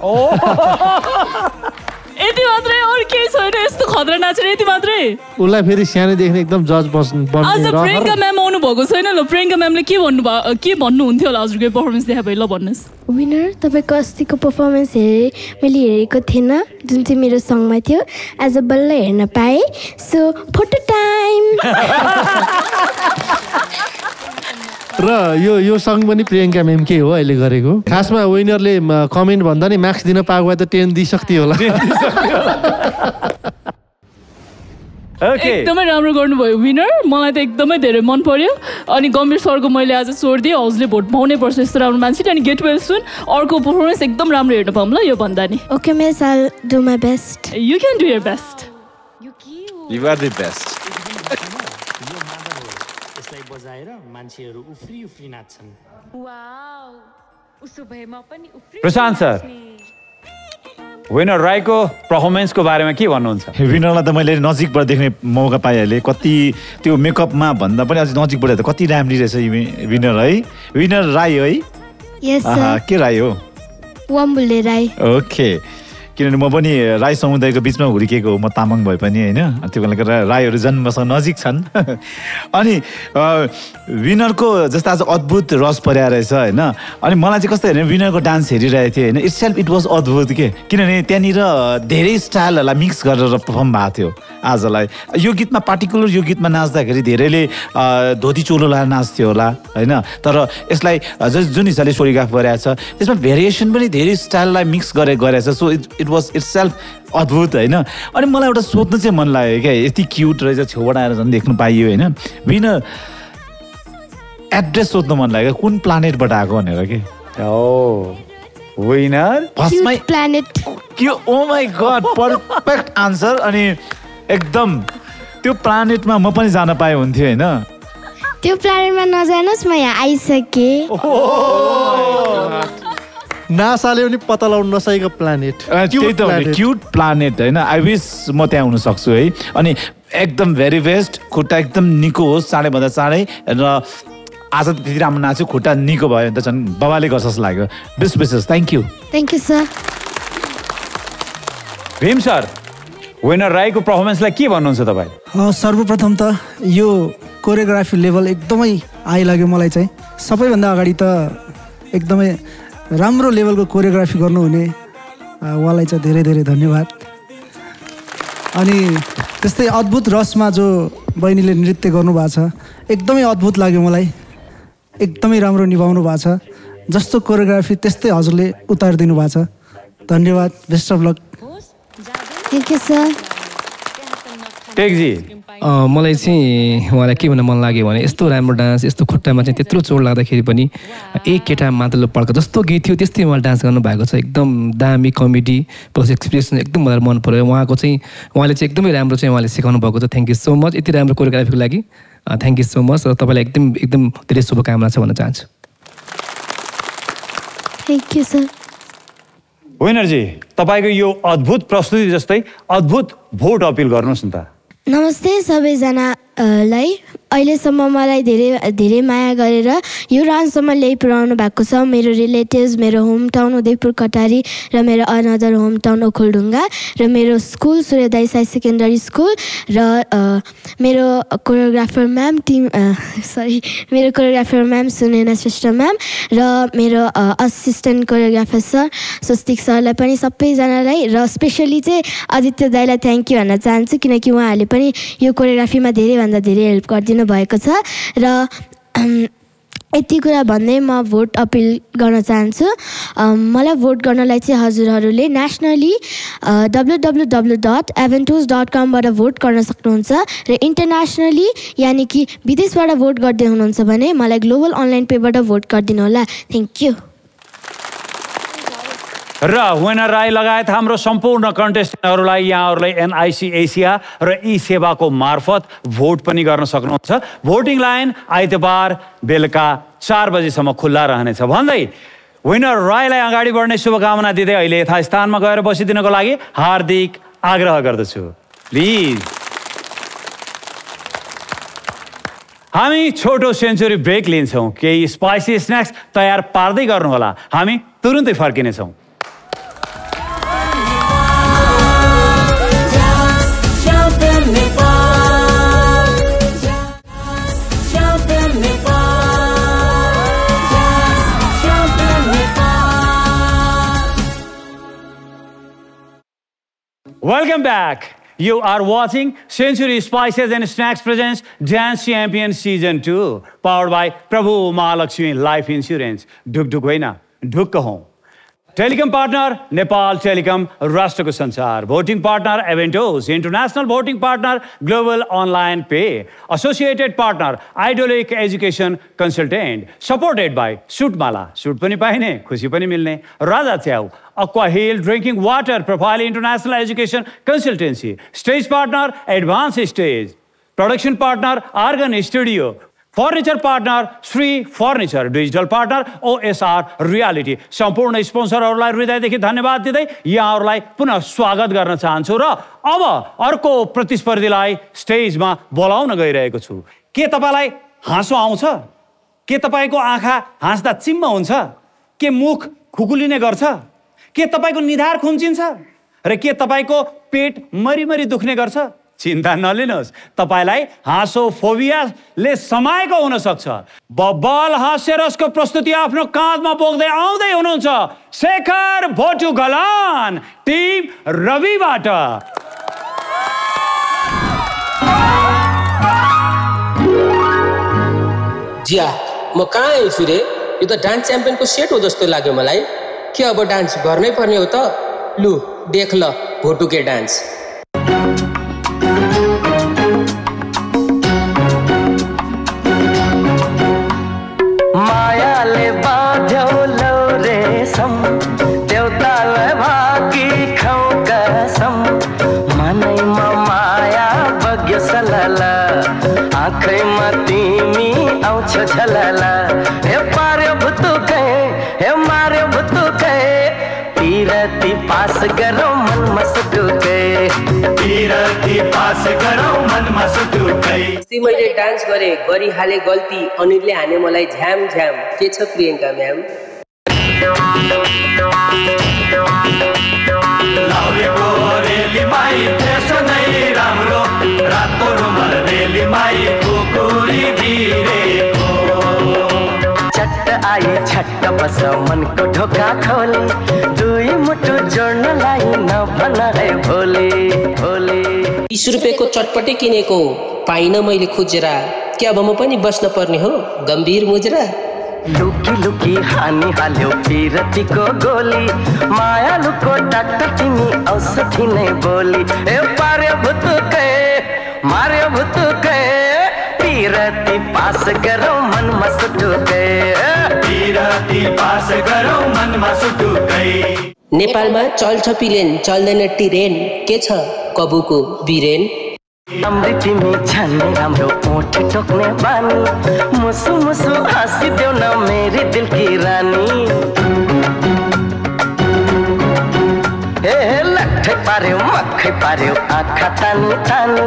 यति मात्रै अरू केही छैन यस्तो खतरा नाचेर यति मात्रै। उसलाई फेरि सानैदेखि एकदम जज बस्नु आज प्रियङ्का म्याम आउनु भएको छैन ल प्रियङ्का म्यामले के भन्नु भयो के भन्नुहुन्थ्यो होला हजुरको पर्फर्मेन्स देखा भए ल भन्नुहोस्। विनर तपाईँको अस्तिको पर्फर्मेन्स हेरेँ मैले हेरेको थिएन जुन चाहिँ मेरो सङमा थियो आज बल्ल हेर्न पाएँ। सो फोटो टाइम र यो यो सङ्ग पनि प्रियङ्का मेमकै हो अहिले गरेको। खासमा विनरले कमेन्ट भन्दा नि मार्क्स दिन पाएको भए त टेन दिइसक्थ्यो होला। एकदमै राम्रो गर्नुभयो विनर मलाई त एकदमै धेरै मन पर्यो। अनि गम्भीर सरको मैले आज छोडिदिएँ हजुरले भोट पाउनै पर्छ यस्तो राम्रो मान्छे अनि गेट वेल सुन अर्को पर्फर्मेन्स एकदम राम्रो हेर्नु पाऊँ ल यो भन्दा नि। Okay miss I'll do my best you can do your best you are the best बजाएर मान्छेहरू उफ्री उफ्री नाच्छन्। उसो भए म पनि उफ्री प्रशान्त सर। विनर राईको पर्फर्मेन्सको बारेमा के भन्नुहुन्छ? विनरलाई त मैले नजिकबाट देख्ने मौका पाइहालेँ। कति त्यो मेकअपमा भन्दा पनि अझ नजिकबाट हेर्दा कति राम्री रहेछ विनर है। विनर राई है। यस आहा, सर के राई हो? राई। ओके किनभने म पनि राई समुदायको बिचमा हुर्किएको हो म तामाङ भए पनि होइन? त्यो कारणले गर्दा राईहरू जन्मसँग नजिक छन्। अनि विनरको जस्तो आज अद्भुत रस पर्या रहेछ होइन? अनि मलाई चाहिँ कस्तो हेर्ने विनरको डान्स हेरिरहेको थिएँ होइन? इट्स सेल्फ इट वाज अद्भुत के? किनभने त्यहाँनिर धेरै स्टाइलहरूलाई मिक्स गरेर पर्फर्म भएको थियो आजलाई। यो गीतमा पार्टिकुलर यो गीतमा नाच्दाखेरि धेरैले धोती चोलो लगाएर नाच्थ्यो होला होइन? तर यसलाई जुन हिसाबले सोरिग्राफ गरेको छ त्यसमा भेरिएसन पनि धेरै स्टाइललाई मिक्स गरे गरेछ so it was itself अद्भुत होइन? अनि मलाई एउटा सोध्नु चाहिँ मन लाग्यो क्या यति क्युट रहेछ छेउबाट आएर झन् देख्नु पाइयो होइन? विनर एड्रेस सोध्नु मन लाग्यो कुन प्लानेटबाट आएको भनेर के? ओ विनर फर्स्टमै प्लानेट के oh my god perfect answer अनि एकदम त्यो प्लानेटमा म पनि जान पाएँ हुन्थ्यो होइन? त्यो प्लानेटमा नजानुहोस् म यहाँ आइसकेँ। नासाले पनि पत्ता लगाउनु नसकेको प्लानेट त्यही त क्युट प्लानेट होइन। आई विस म त्यहाँ हुन सक्छु है। अनि एकदम भेरी बेस्ट खुट्टा एकदम निको होस् चाँडैभन्दा चाँडै। र आज त त्यति राम्रो नाच्यो खुट्टा निको भयो भने त झन् बाबाले गर्छ जस्तो लाग्यो। Best wishes thank you thank you sir Bhim sir Winner राईको पर्फर्मेन्सलाई के भन्नुहुन्छ तपाईँ? अ, सर्वप्रथम त यो कोरियोग्राफी लेभल एकदमै आइलाग्यो मलाई चाहिँ। सबैभन्दा अगाडि त एकदमै राम्रो लेभलको कोरियोग्राफी गर्नुहुने उहाँलाई चाहिँ धेरै धेरै धन्यवाद। अनि त्यस्तै अद्भुत रसमा जो बहिनीले नृत्य गर्नुभएको छ एकदमै अद्भुत लाग्यो मलाई। एकदमै राम्रो निभाउनु भएको छ। जस्तो कोरियोग्राफी त्यस्तै हजुरले उतारिदिनु भएको छ। धन्यवाद best of luck. Thank you sir. Tekji. मलाई चाहिँ उहाँलाई के भन्न मन लाग्यो भने यस्तो राम्रो डान्स यस्तो खुट्टामा चाहिँ त्यत्रो चोट लाग्दाखेरि पनि एक केटा माथिल्लो पड्का जस्तो गीत थियो त्यस्तै उहाँले डान्स गर्नुभएको छ। एकदम दामी कमेडी प्लस एक्सप्रेसन एकदम मलाई मन पऱ्यो। उहाँको चाहिँ उहाँले चाहिँ एकदमै राम्रो चाहिँ उहाँले सिकाउनु भएको छ। थ्याङ्क यू सो मच यति राम्रो कोरियोग्राफीको लागि थ्याङ्क यू सो मच र तपाईँलाई एकदम एकदम धेरै शुभकामना छ भन्न चाहन्छु। थ्याङ्क यू सर विनरजी तपाईँको यो अद्भुत प्रस्तुति जस्तै अद्भुत भोट अपिल गर्नुहोस् न त। नमस्ते सबैजनालाई अहिलेसम्म मलाई धेरै धेरै माया गरेर यो रानसम्म ल्याइ पुऱ्याउनु भएको छ। मेरो रिलेटिभ्स मेरो होम टाउन उदयपुर कटारी र मेरो अनदर होम टाउन ओखलढुङ्गा र मेरो school Suryodaya Sai secondary school र मेरो कोरियोग्राफर म्याम टिम सरी मेरो choreographer ma'am Sunaina Shrestha ma'am र मेरो असिस्टेन्ट कोरियोग्राफर सर स्वस्तिक सरलाई पनि सबैजनालाई र स्पेसली चाहिँ आदित्य दाईलाई थ्याङ्क यू भन्न चाहन्छु। किनकि उहाँहरूले पनि यो कोरियोग्राफीमा धेरैभन्दा धेरै हेल्प गरिदिनु भएको छ र यति कुरा भन्दै म भोट अपिल गर्न चाहन्छु। मलाई भोट गर्नलाई चाहिँ हजुरहरूले nationally W W W dot Eventos dot कमबाट vote गर्न सक्नुहुन्छ र इन्टरनेसनली यानि कि विदेशबाट भोट गर्दै हुनुहुन्छ भने मलाई ग्लोबल अनलाइन पेबाट भोट गरिदिनु होला। थ्याङ्क यू र विनर राई लगायत हाम्रो सम्पूर्ण कन्टेस्टेन्टहरूलाई यहाँहरूलाई एनआइसी एसिया र ई सेवाको मार्फत भोट पनि गर्न सक्नुहुन्छ। भोटिङ लाइन आइतबार बेलुका चार बजीसम्म खुल्ला रहनेछ। भन्दै विनर राईलाई अगाडि बढ्ने शुभकामना दिँदै अहिले यथास्थानमा गएर बसिदिनको लागि हार्दिक आग्रह गर्दछु। प्लिज हामी छोटो सेन्चुरी ब्रेक लिन्छौँ। केही स्पाइसी स्न्याक्स तयार पार्दै गर्नुहोला। हामी तुरुन्तै फर्किनेछौँ। Welcome back. You are watching Century Spices and Snacks presents Dance Champion Season 2, powered by Prabhu Mahalakshmi Life Insurance. Duk duk duk kahon. Telecom partner Nepal telecom राष्ट्रको संसार voting partner Eventos international voting partner global online pay associated partner idyllic education consultant supported by Sutmala suit पनि पाइने खुसी पनि मिल्ने राजा च्याउ aqua hill drinking water profile international education consultancy stage partner advance stage production partner Argon studio furniture partner Shri furniture digital partner OSR reality सम्पूर्ण स्पोन्सरहरूलाई हृदयदेखि धन्यवाद दिँदै यहाँहरूलाई पुनः स्वागत गर्न चाहन्छु र अब अर्को प्रतिस्पर्धीलाई स्टेजमा बोलाउन गइरहेको छु। के तपाईँलाई हाँसो आउँछ? के तपाईँको आँखा हाँस्दा चिम्म हुन्छ? के मुख खुकुलिने गर्छ? के तपाईँको निधार खुम्चिन्छ? र के तपाईँको पेट मरिमरि दुख्ने गर्छ? चिन्ता नलिनुहोस्। तपाईँलाई हाँसो फोबियाले समाएको हुनसक्छ। बब्बल हास्य रसको प्रस्तुति आफ्नो काँधमा बोक्दै आउँदै हुनुहुन्छ शेखर भोटु गलान टिम रविबाट। जिया म कहाँ आउँछु रे यो त डान्स च्याम्पियनको सेट हो जस्तो लाग्यो मलाई। के अब डान्स गर्नै पर्ने हो त? लु देख ल भोटुके डान्स। छलला हे पार्यो भुतुकै हे मार्यो भुतुकै पिरती पास गरौँ मन मसटुकै पिरती पास गरौँ मनमा सुटुकै अस्ति मैले डान्स गरेँ गरिहाले गल्ती अनिलले हाने मलाई झ्याम झ्याम। के छ प्रियङ्का म्याम? लाउरेको रेलीमाई त्यसो नै राम्रो। रातो रुमाल रेलीमाई कुकुरी भिरेको छट्ट आई छट्ट बस मनको ढोका खोले। दुई मुटु जोड्नलाई नभन है भोले भोले। बिस रुपियाँको चटपटे किनेको पाइनँ मैले खुजेर। के अब म पनि बस्न पर्ने हो? गम्भीर मुजरा। लुकी लुकी हानी हाल्यो पिरतीको गोली। मायालुको डाक्टर तिमी औषधि नै बोली। ए पार्यो भुतुकै मार्यो भुतुकै पिरती पास गरौँ मनमा सुटुकै पिरती पास गरौँ मनमा सुटुकै नेपालमा चल्छ पिलेन चल्दैन टिरेन के छ कबुको बिरेन? अमृतिमी छान्ने राम्रो ओठ टोक्ने बानी। मुसु मुसु हाँसिदेऊ न मेरी दिल की रानी ए लट्ठै पार्यो मक्खै पार्यो आँखा तानी तानी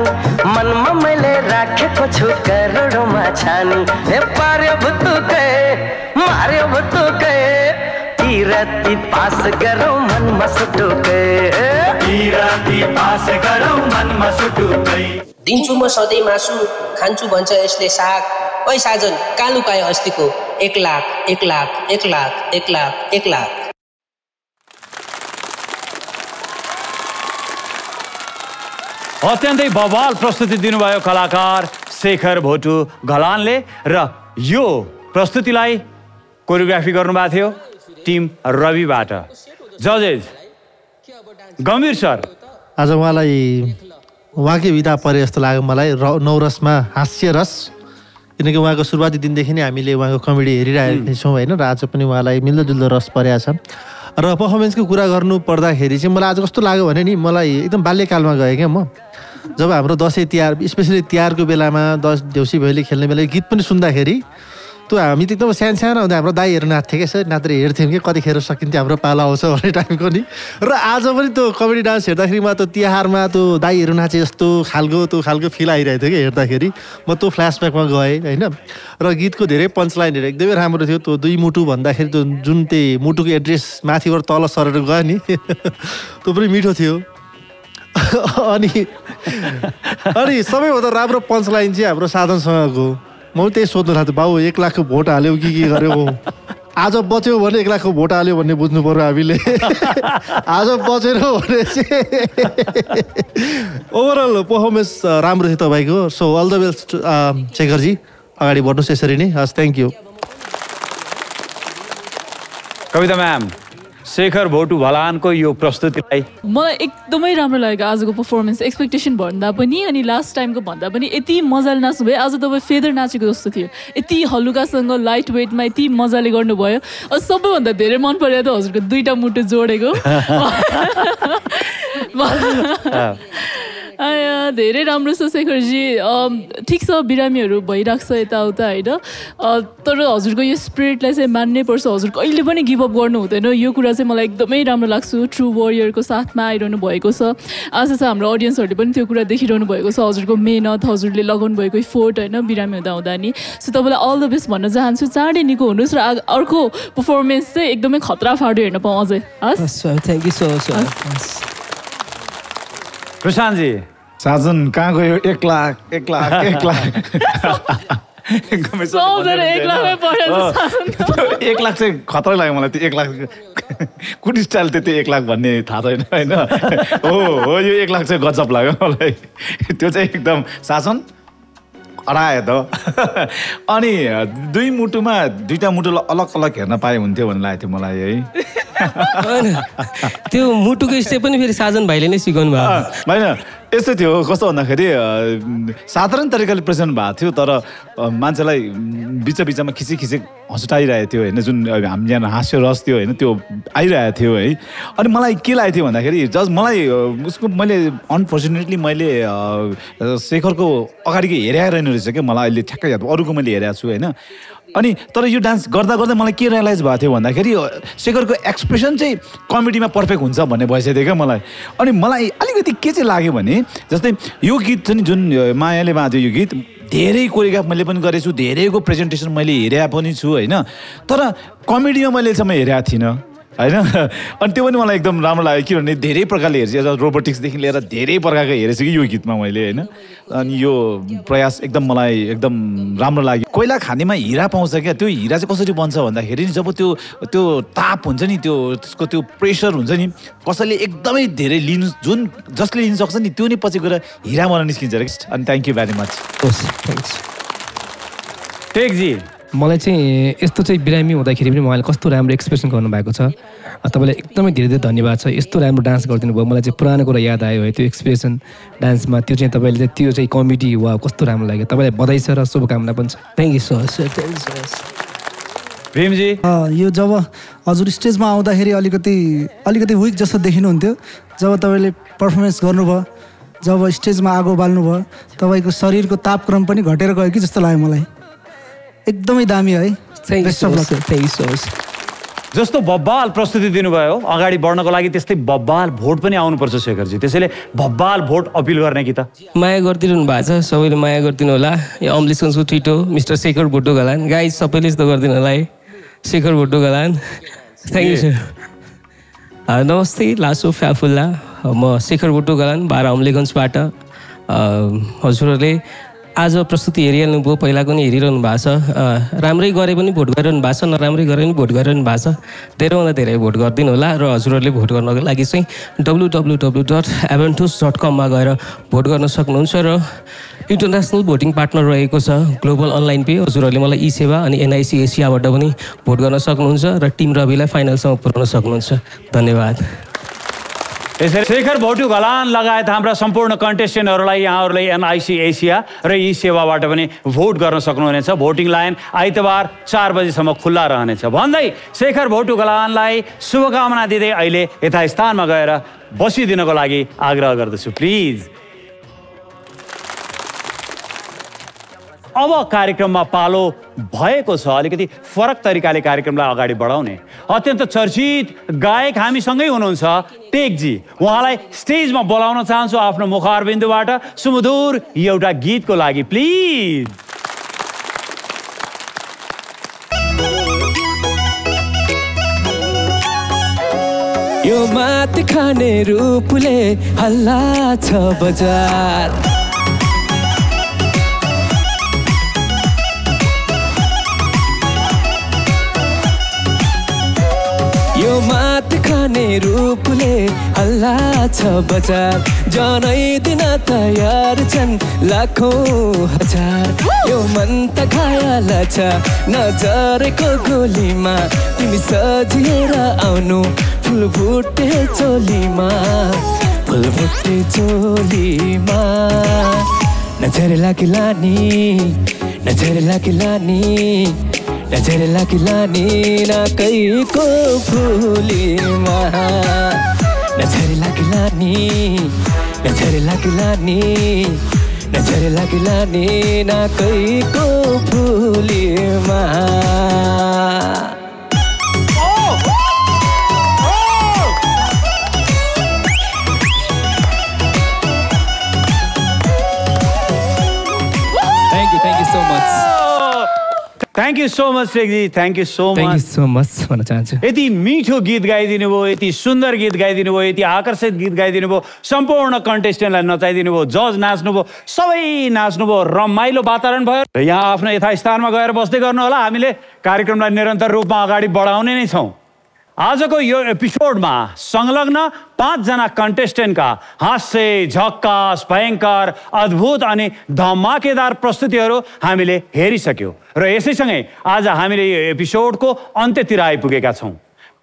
मनमा मैले राखेको छु करोडौँमा छानी। ए पार्यो भुतुकै मार्यो भुतुकै। तिरती पास गरौँ मनमा सुटुकै। पिरती पास गरौँ मनमा सुटुकै। दिन्छु म सधैँ मासु खान्छु भन्छ यसले साग। ओइ साजन कहाँ लुकायो अस्तिको एक लाख एक लाख एक लाख एक लाख एक लाख। अत्यन्तै बवाल प्रस्तुति दिनुभयो कलाकार शेखर भोटु घलानले र यो प्रस्तुतिलाई कोरियोग्राफी गर्नुभएको थियो टिम रविबाट। जजेज गम्भीर सर। आज उहाँलाई उहाँकै विधा परे जस्तो लाग्यो मलाई र नौरसमा हास्य रस किनकि उहाँको सुरुवाती दिनदेखि नै हामीले उहाँको कमेडी हेरिरहेका छौँ होइन? र आज पनि उहाँलाई मिल्दोजुल्दो रस परेको छ र पर्फर्मेन्सको कुरा गर्नु पर्दाखेरि चाहिँ मलाई आज कस्तो लाग्यो भने नि मलाई एकदम बाल्यकालमा गएँ क्या म। जब हाम्रो दसैँ तिहार स्पेसली तिहारको बेलामा दस देउसी भैली खेल्ने बेला गीत पनि सुन्दाखेरि त्यो हामी त एकदम सानो सानो हुँदा हाम्रो दाईहरू नाच्थ्यो क्या सर नाच्दै हेर्थ्यौँ कि कतिखेर सकिन्थ्यो हाम्रो पाला आउँछ भन्ने टाइमको नि। र आज पनि त्यो कमेडी डान्स हेर्दाखेरिमा त्यो तिहारमा त्यो दाईहरू नाचे जस्तो खालको त्यो खालको फिल आइरहेको थियो कि हेर्दाखेरि। म त्यो फ्ल्यासब्याकमा गएँ होइन। र गीतको धेरै पञ्चलाइनहरू एकदमै राम्रो थियो। त्यो दुई मुटु भन्दाखेरि त्यो जुन त्यही मुटुको एड्रेस माथिबाट तल सरेर गयो नि त्यो पनि मिठो थियो। अनि अनि सबैभन्दा राम्रो पञ्चलाइन चाहिँ हाम्रो साधनसँगको। म त्यही सोध्नु थाल्थेँ बाबु एक लाखको भोट हाल्यौ कि के गर्यो? आज बच्यो भने एक लाखको भोट हाल्यो भन्ने बुझ्नु पऱ्यो हामीले। आज बचेन भने चाहिँ ओभरअल पर्फर्मेन्स राम्रो थियो तपाईँको। So all the best Shekharji. अगाडि बढ्नुहोस् यसरी नै। हस् thank you Kavita ma'am Shekhar Bhotu भलानको यो प्रस्तुतिलाई मलाई एकदमै राम्रो लाग्यो आजको पर्फर्मेन्स एक्सपेक्टेसन भन्दा पनि अनि लास्ट टाइमको भन्दा पनि यति मजाले नाच्नु भयो। आज तपाईँ फेदर नाचेको जस्तो थियो। यति हलुकासँग लाइट वेटमा यति मजाले गर्नुभयो। सबैभन्दा धेरै मन पऱ्यो त हजुरको दुईवटा मुटु जोडेको। धेरै राम्रो छ शेखरजी ठिक छ बिरामीहरू भइरहेको छ यताउता होइन? तर हजुरको यो स्पिरिटलाई चाहिँ मान्नै पर्छ। हजुर कहिले पनि गिभअप गर्नु हुँदैन। यो कुरा चाहिँ मलाई एकदमै राम्रो लाग्छ। ट्रु वरियरको साथमा आइरहनु भएको छ। आशा छ हाम्रो अडियन्सहरूले पनि त्यो कुरा देखिरहनु भएको छ। हजुरको मेहनत हजुरले लगाउनु भएको फोर्ट होइन? बिरामी हुँदा हुँदा नि। सो तपाईँलाई अल द बेस्ट भन्न चाहन्छु। चाँडै निको हुनुहोस् र अर्को पर्फर्मेन्स चाहिँ एकदमै खतरा फाडो हेर्न पाऊँ अझै। हस्? Thank you so much Prashantji. Sajan कहाँ गयो? एक लाख एक लाख एक लाख। एक लाख चाहिँ खतरा लाग्यो मलाई त्यो एक लाख। कुन स्टाइल थियो त्यो एक लाख भन्ने थाहा छैन होइन? हो हो यो एक लाख चाहिँ गजब लाग्यो मलाई। त्यो चाहिँ एकदम शासन हरायो त अनि दुई मुटुमा दुईवटा मुटुलाई अलग अलग हेर्न पाए हुन्थ्यो भन्ने लागेको थियो मलाई है। त्यो मुटुको स्टेप पनि फेरि साजन भाइले नै सिकाउनु भयो होइन यस्तो थियो कस्तो भन्दाखेरि साधारण तरिकाले प्रेजेन्ट भएको थियो तर मान्छेलाई बिच बिचमा खिची खिची हँसुटाइरहेको थियो होइन? जुन हामी यहाँ हाँस्य रस थियो होइन? त्यो आइरहेको थियो है? अनि मलाई के लागेको थियो भन्दाखेरि जस्ट मलाई उसको मैले अनफर्चुनेटली मैले शेखरको अगाडिको हेरेर रहेन रहेछ क्या मलाई अहिले ठ्याक्कै याद। अरूको मैले हेरेको छु होइन? अनि तर यो डान्स गर्दा गर्दा मलाई के रियलाइज भएको थियो भन्दाखेरि शेखरको एक्सप्रेसन चाहिँ कमेडीमा पर्फेक्ट हुन्छ भन्ने भइसकेको थियो क्या मलाई। अनि मलाई अलिकति के चाहिँ लाग्यो भने जस्तै यो गीत नि जुन मायाले बाँध्यो यो गीत धेरै कोरियोग्राफ मैले पनि गरेको छु धेरैको प्रेजेन्टेसन मैले हेरेको पनि छु होइन? तर कमेडीमा मैले अहिलेसम्म हेरेको थिइनँ। होइन? अनि त्यो पनि मलाई एकदम राम्रो लाग्यो किनभने धेरै प्रकारले हेर्छु। रोबोटिक्सदेखि लिएर धेरै प्रकारको हेरेछु कि यो गीतमा मैले होइन? अनि यो प्रयास एकदम मलाई एकदम राम्रो लाग्यो। कोइला खानेमा हिरा पाउँछ क्या? त्यो हिरा चाहिँ कसरी बन्छ भन्दाखेरि नि जब त्यो त्यो ताप हुन्छ नि त्यो त्यसको त्यो प्रेसर हुन्छ नि कसैले एकदमै धेरै लिनु जुन जसले लिन सक्छ नि त्यो नै पछि गएर हिरा बनाउन निस्किन्छ अरे अनि थ्याङ्क यू भेरी मच टेकजी मलाई चाहिँ यस्तो चाहिँ बिरामी हुँदाखेरि पनि उहाँले कस्तो राम्रो एक्सप्रेसन गर्नुभएको छ? तपाईँलाई एकदमै धेरै धेरै धन्यवाद छ। यस्तो राम्रो डान्स गरिदिनु भयो मलाई चाहिँ पुरानो कुरा याद आयो है त्यो एक्सप्रेसन डान्समा त्यो चाहिँ तपाईँले चाहिँ त्यो चाहिँ कमेडी वा कस्तो राम्रो लाग्यो। तपाईँलाई बधाई छ र शुभकामना पनि छ। Thank you so much thank you so much Bhimji यो जब हजुर स्टेजमा आउँदाखेरि अलिकति अलिकति विक जस्तो देखिनुहुन्थ्यो। जब तपाईँले पर्फर्मेन्स गर्नुभयो जब स्टेजमा आगो बाल्नुभयो तपाईँको शरीरको तापक्रम पनि घटेर गयो कि जस्तो लाग्यो मलाई? एकदमै दामी है thank you Best so of much luck. Thank you so much जस्तो बब्बाल प्रस्तुति दिनुभयो अगाडि बढ्नको लागि त्यस्तै बब्बाल भोट पनि आउनुपर्छ शेखरजी। त्यसैले बब्बाल भोट अपिल गर्ने कि त? माया गरिदिनु भएको छ सबैले माया गरिदिनु होला। यो अम्लिसको ठिटो मिस्टर शेखर भुट्टो गलान गाई सबैले यस्तो गरिदिनु होला है। Shekhar Bhutto Galan thank you sir नमस्ते लासो फ्याफुल्ला। म शेखर भुट्टो गलान बाह्र अम्लेगन्जबाट। अ, हजुरहरूले आज प्रस्तुति हेरिहाल्नुभयो पहिलाको नि हेरिरहनु भएको छ। राम्रै गरे पनि भोट गरिरहनु भएको छ नराम्रै गरे पनि भोट गरिरहनु भएको छ। धेरैभन्दा धेरै भोट गरिदिनु होला र हजुरहरूले भोट गर्नको लागि चाहिँ W W W dot Aventus dot कममा गएर भोट गर्न सक्नुहुन्छ र इन्टरनेसनल भोटिङ पार्टनर रहेको छ ग्लोबल अनलाइन पे हजुरहरूले मलाई ई सेवा अनि एनआइसी एसियाबाट पनि भोट गर्न सक्नुहुन्छ र टिम रविलाई फाइनलसम्म पुर्याउन सक्नुहुन्छ। धन्यवाद। यसरी शेखर भोटु घलान लगायत हाम्रा सम्पूर्ण कन्टेस्टेन्टहरूलाई यहाँहरूले एनआइसी एसिया र यी सेवाबाट पनि भोट गर्न सक्नुहुनेछ। भोटिङ लाइन आइतबार चार बजीसम्म खुल्ला रहनेछ। भन्दै शेखर भोटु घलानलाई शुभकामना दिँदै अहिले यथास्थानमा गएर बसिदिनको लागि आग्रह गर्दछु। प्लिज। अब कार्यक्रममा पालो भएको छ। अलिकति फरक तरिकाले कार्यक्रमलाई अगाडि बढाउने। अत्यन्त चर्चित गायक हामीसँगै हुनुहुन्छ टेकजी। उहाँलाई स्टेजमा बोलाउन चाहन्छु आफ्नो मुखारबिन्दुबाट सुमधुर एउटा गीतको लागि प्लिज। यो मात खाने रूपले हल्ला छ बजार। यो मात खाने रूपले हल्ला छ बजार। जनाइदिन तयार छन् लाखौँ हजार। यो मन त घायल छ नजरेको गोलीमा। तिमी सजिएर आउनु फुल फुटे चोलीमा। फुल फुटे चोलीमा। नजर लागि लानी नजर लागि लानी नजर लागि लानी नाकैको फुलीमा नजर लागि लानी नजर लागि लानी नजर लागि लानी नाकैको फुलीमा you so much टेकजी thank you so much so much भन्न चाहन्छु यति मिठो गीत गाइदिनु भयो यति सुन्दर गीत गाइदिनु भयो यति आकर्षित गीत गाइदिनु भयो सम्पूर्ण कन्टेस्टेन्टलाई नचाइदिनु भयो जज नाच्नुभयो सबै नाच्नुभयो रमाइलो वातावरण भयो र यहाँ आफ्नो यथास्थानमा गएर बस्दै गर्नु होला हामीले कार्यक्रमलाई निरन्तर रूपमा अगाडि बढाउने नै छौँ आजको यो एपिसोडमा संलग्न पाँचजना कन्टेस्टेन्टका हास्य झक्कास भयङ्कर अद्भुत अनि धमाकेदार प्रस्तुतिहरू हामीले हेरिसक्यौँ र यसैसँगै आज हामीले यो एपिसोडको अन्त्यतिर आइपुगेका छौँ।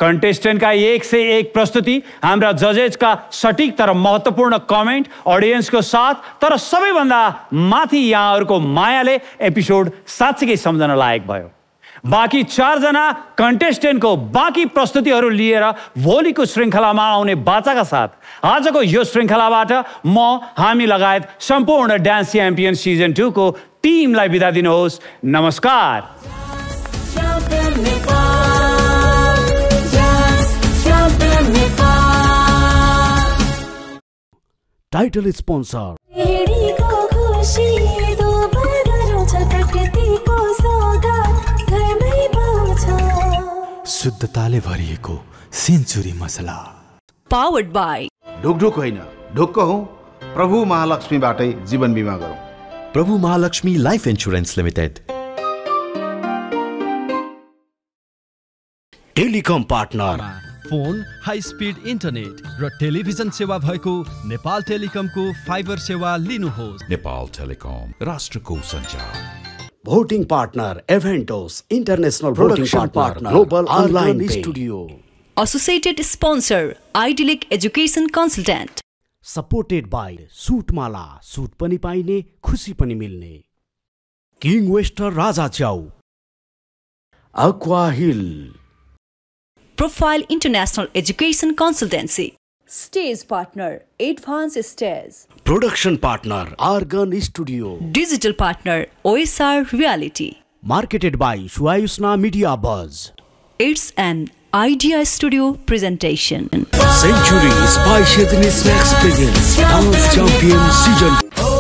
कन्टेस्टेन्टका एक से एक प्रस्तुति हाम्रा जजेसका सटिक तर महत्त्वपूर्ण कमेन्ट अडियन्सको साथ तर सबैभन्दा माथि यहाँहरूको मायाले एपिसोड साँच्चीकै सम्झन लायक भयो। बाँकी चारजना कन्टेस्टेन्टको बाँकी प्रस्तुतिहरू लिएर भोलिको श्रृङ्खलामा आउने बाचाका साथ आजको यो श्रृङ्खलाबाट म हामी लगायत सम्पूर्ण डान्स च्याम्पियन सिजन टूको टिमलाई बिदा दिनुहोस्। नमस्कार. टाइटल स्पोन्सर शुद्धताले भरिएको सेन्चुरी मसला। Powered by ढुकढुक होइन ढुक्क हौ। प्रभु महालक्ष्मीबाटै जीवन बिमा गरौँ। Prabhu Mahalaxmi life insurance limited. Telecom partner. Phone high speed internet र टेलिभिजन सेवा भएको नेपाल टेलिकमको फाइबर सेवा लिनुहोस्। नेपाल टेलिकम राष्ट्रको सञ्चार। Voting partner Aventus international voting partner global online studio associated sponsor idyllic education consultant supported by सुटमाला suit पनि पाइने खुसी पनि मिल्ने किङ वेस्टर राजा च्याउ aqua hill profile international education consultancy stage partner advance stage Production partner Argan Studio. Digital partner OSR Reality. Marketed by Shuayusna Media Buzz. It's an Idea Studio presentation. Century Spicy Snacks Experience. Dance Champion Season.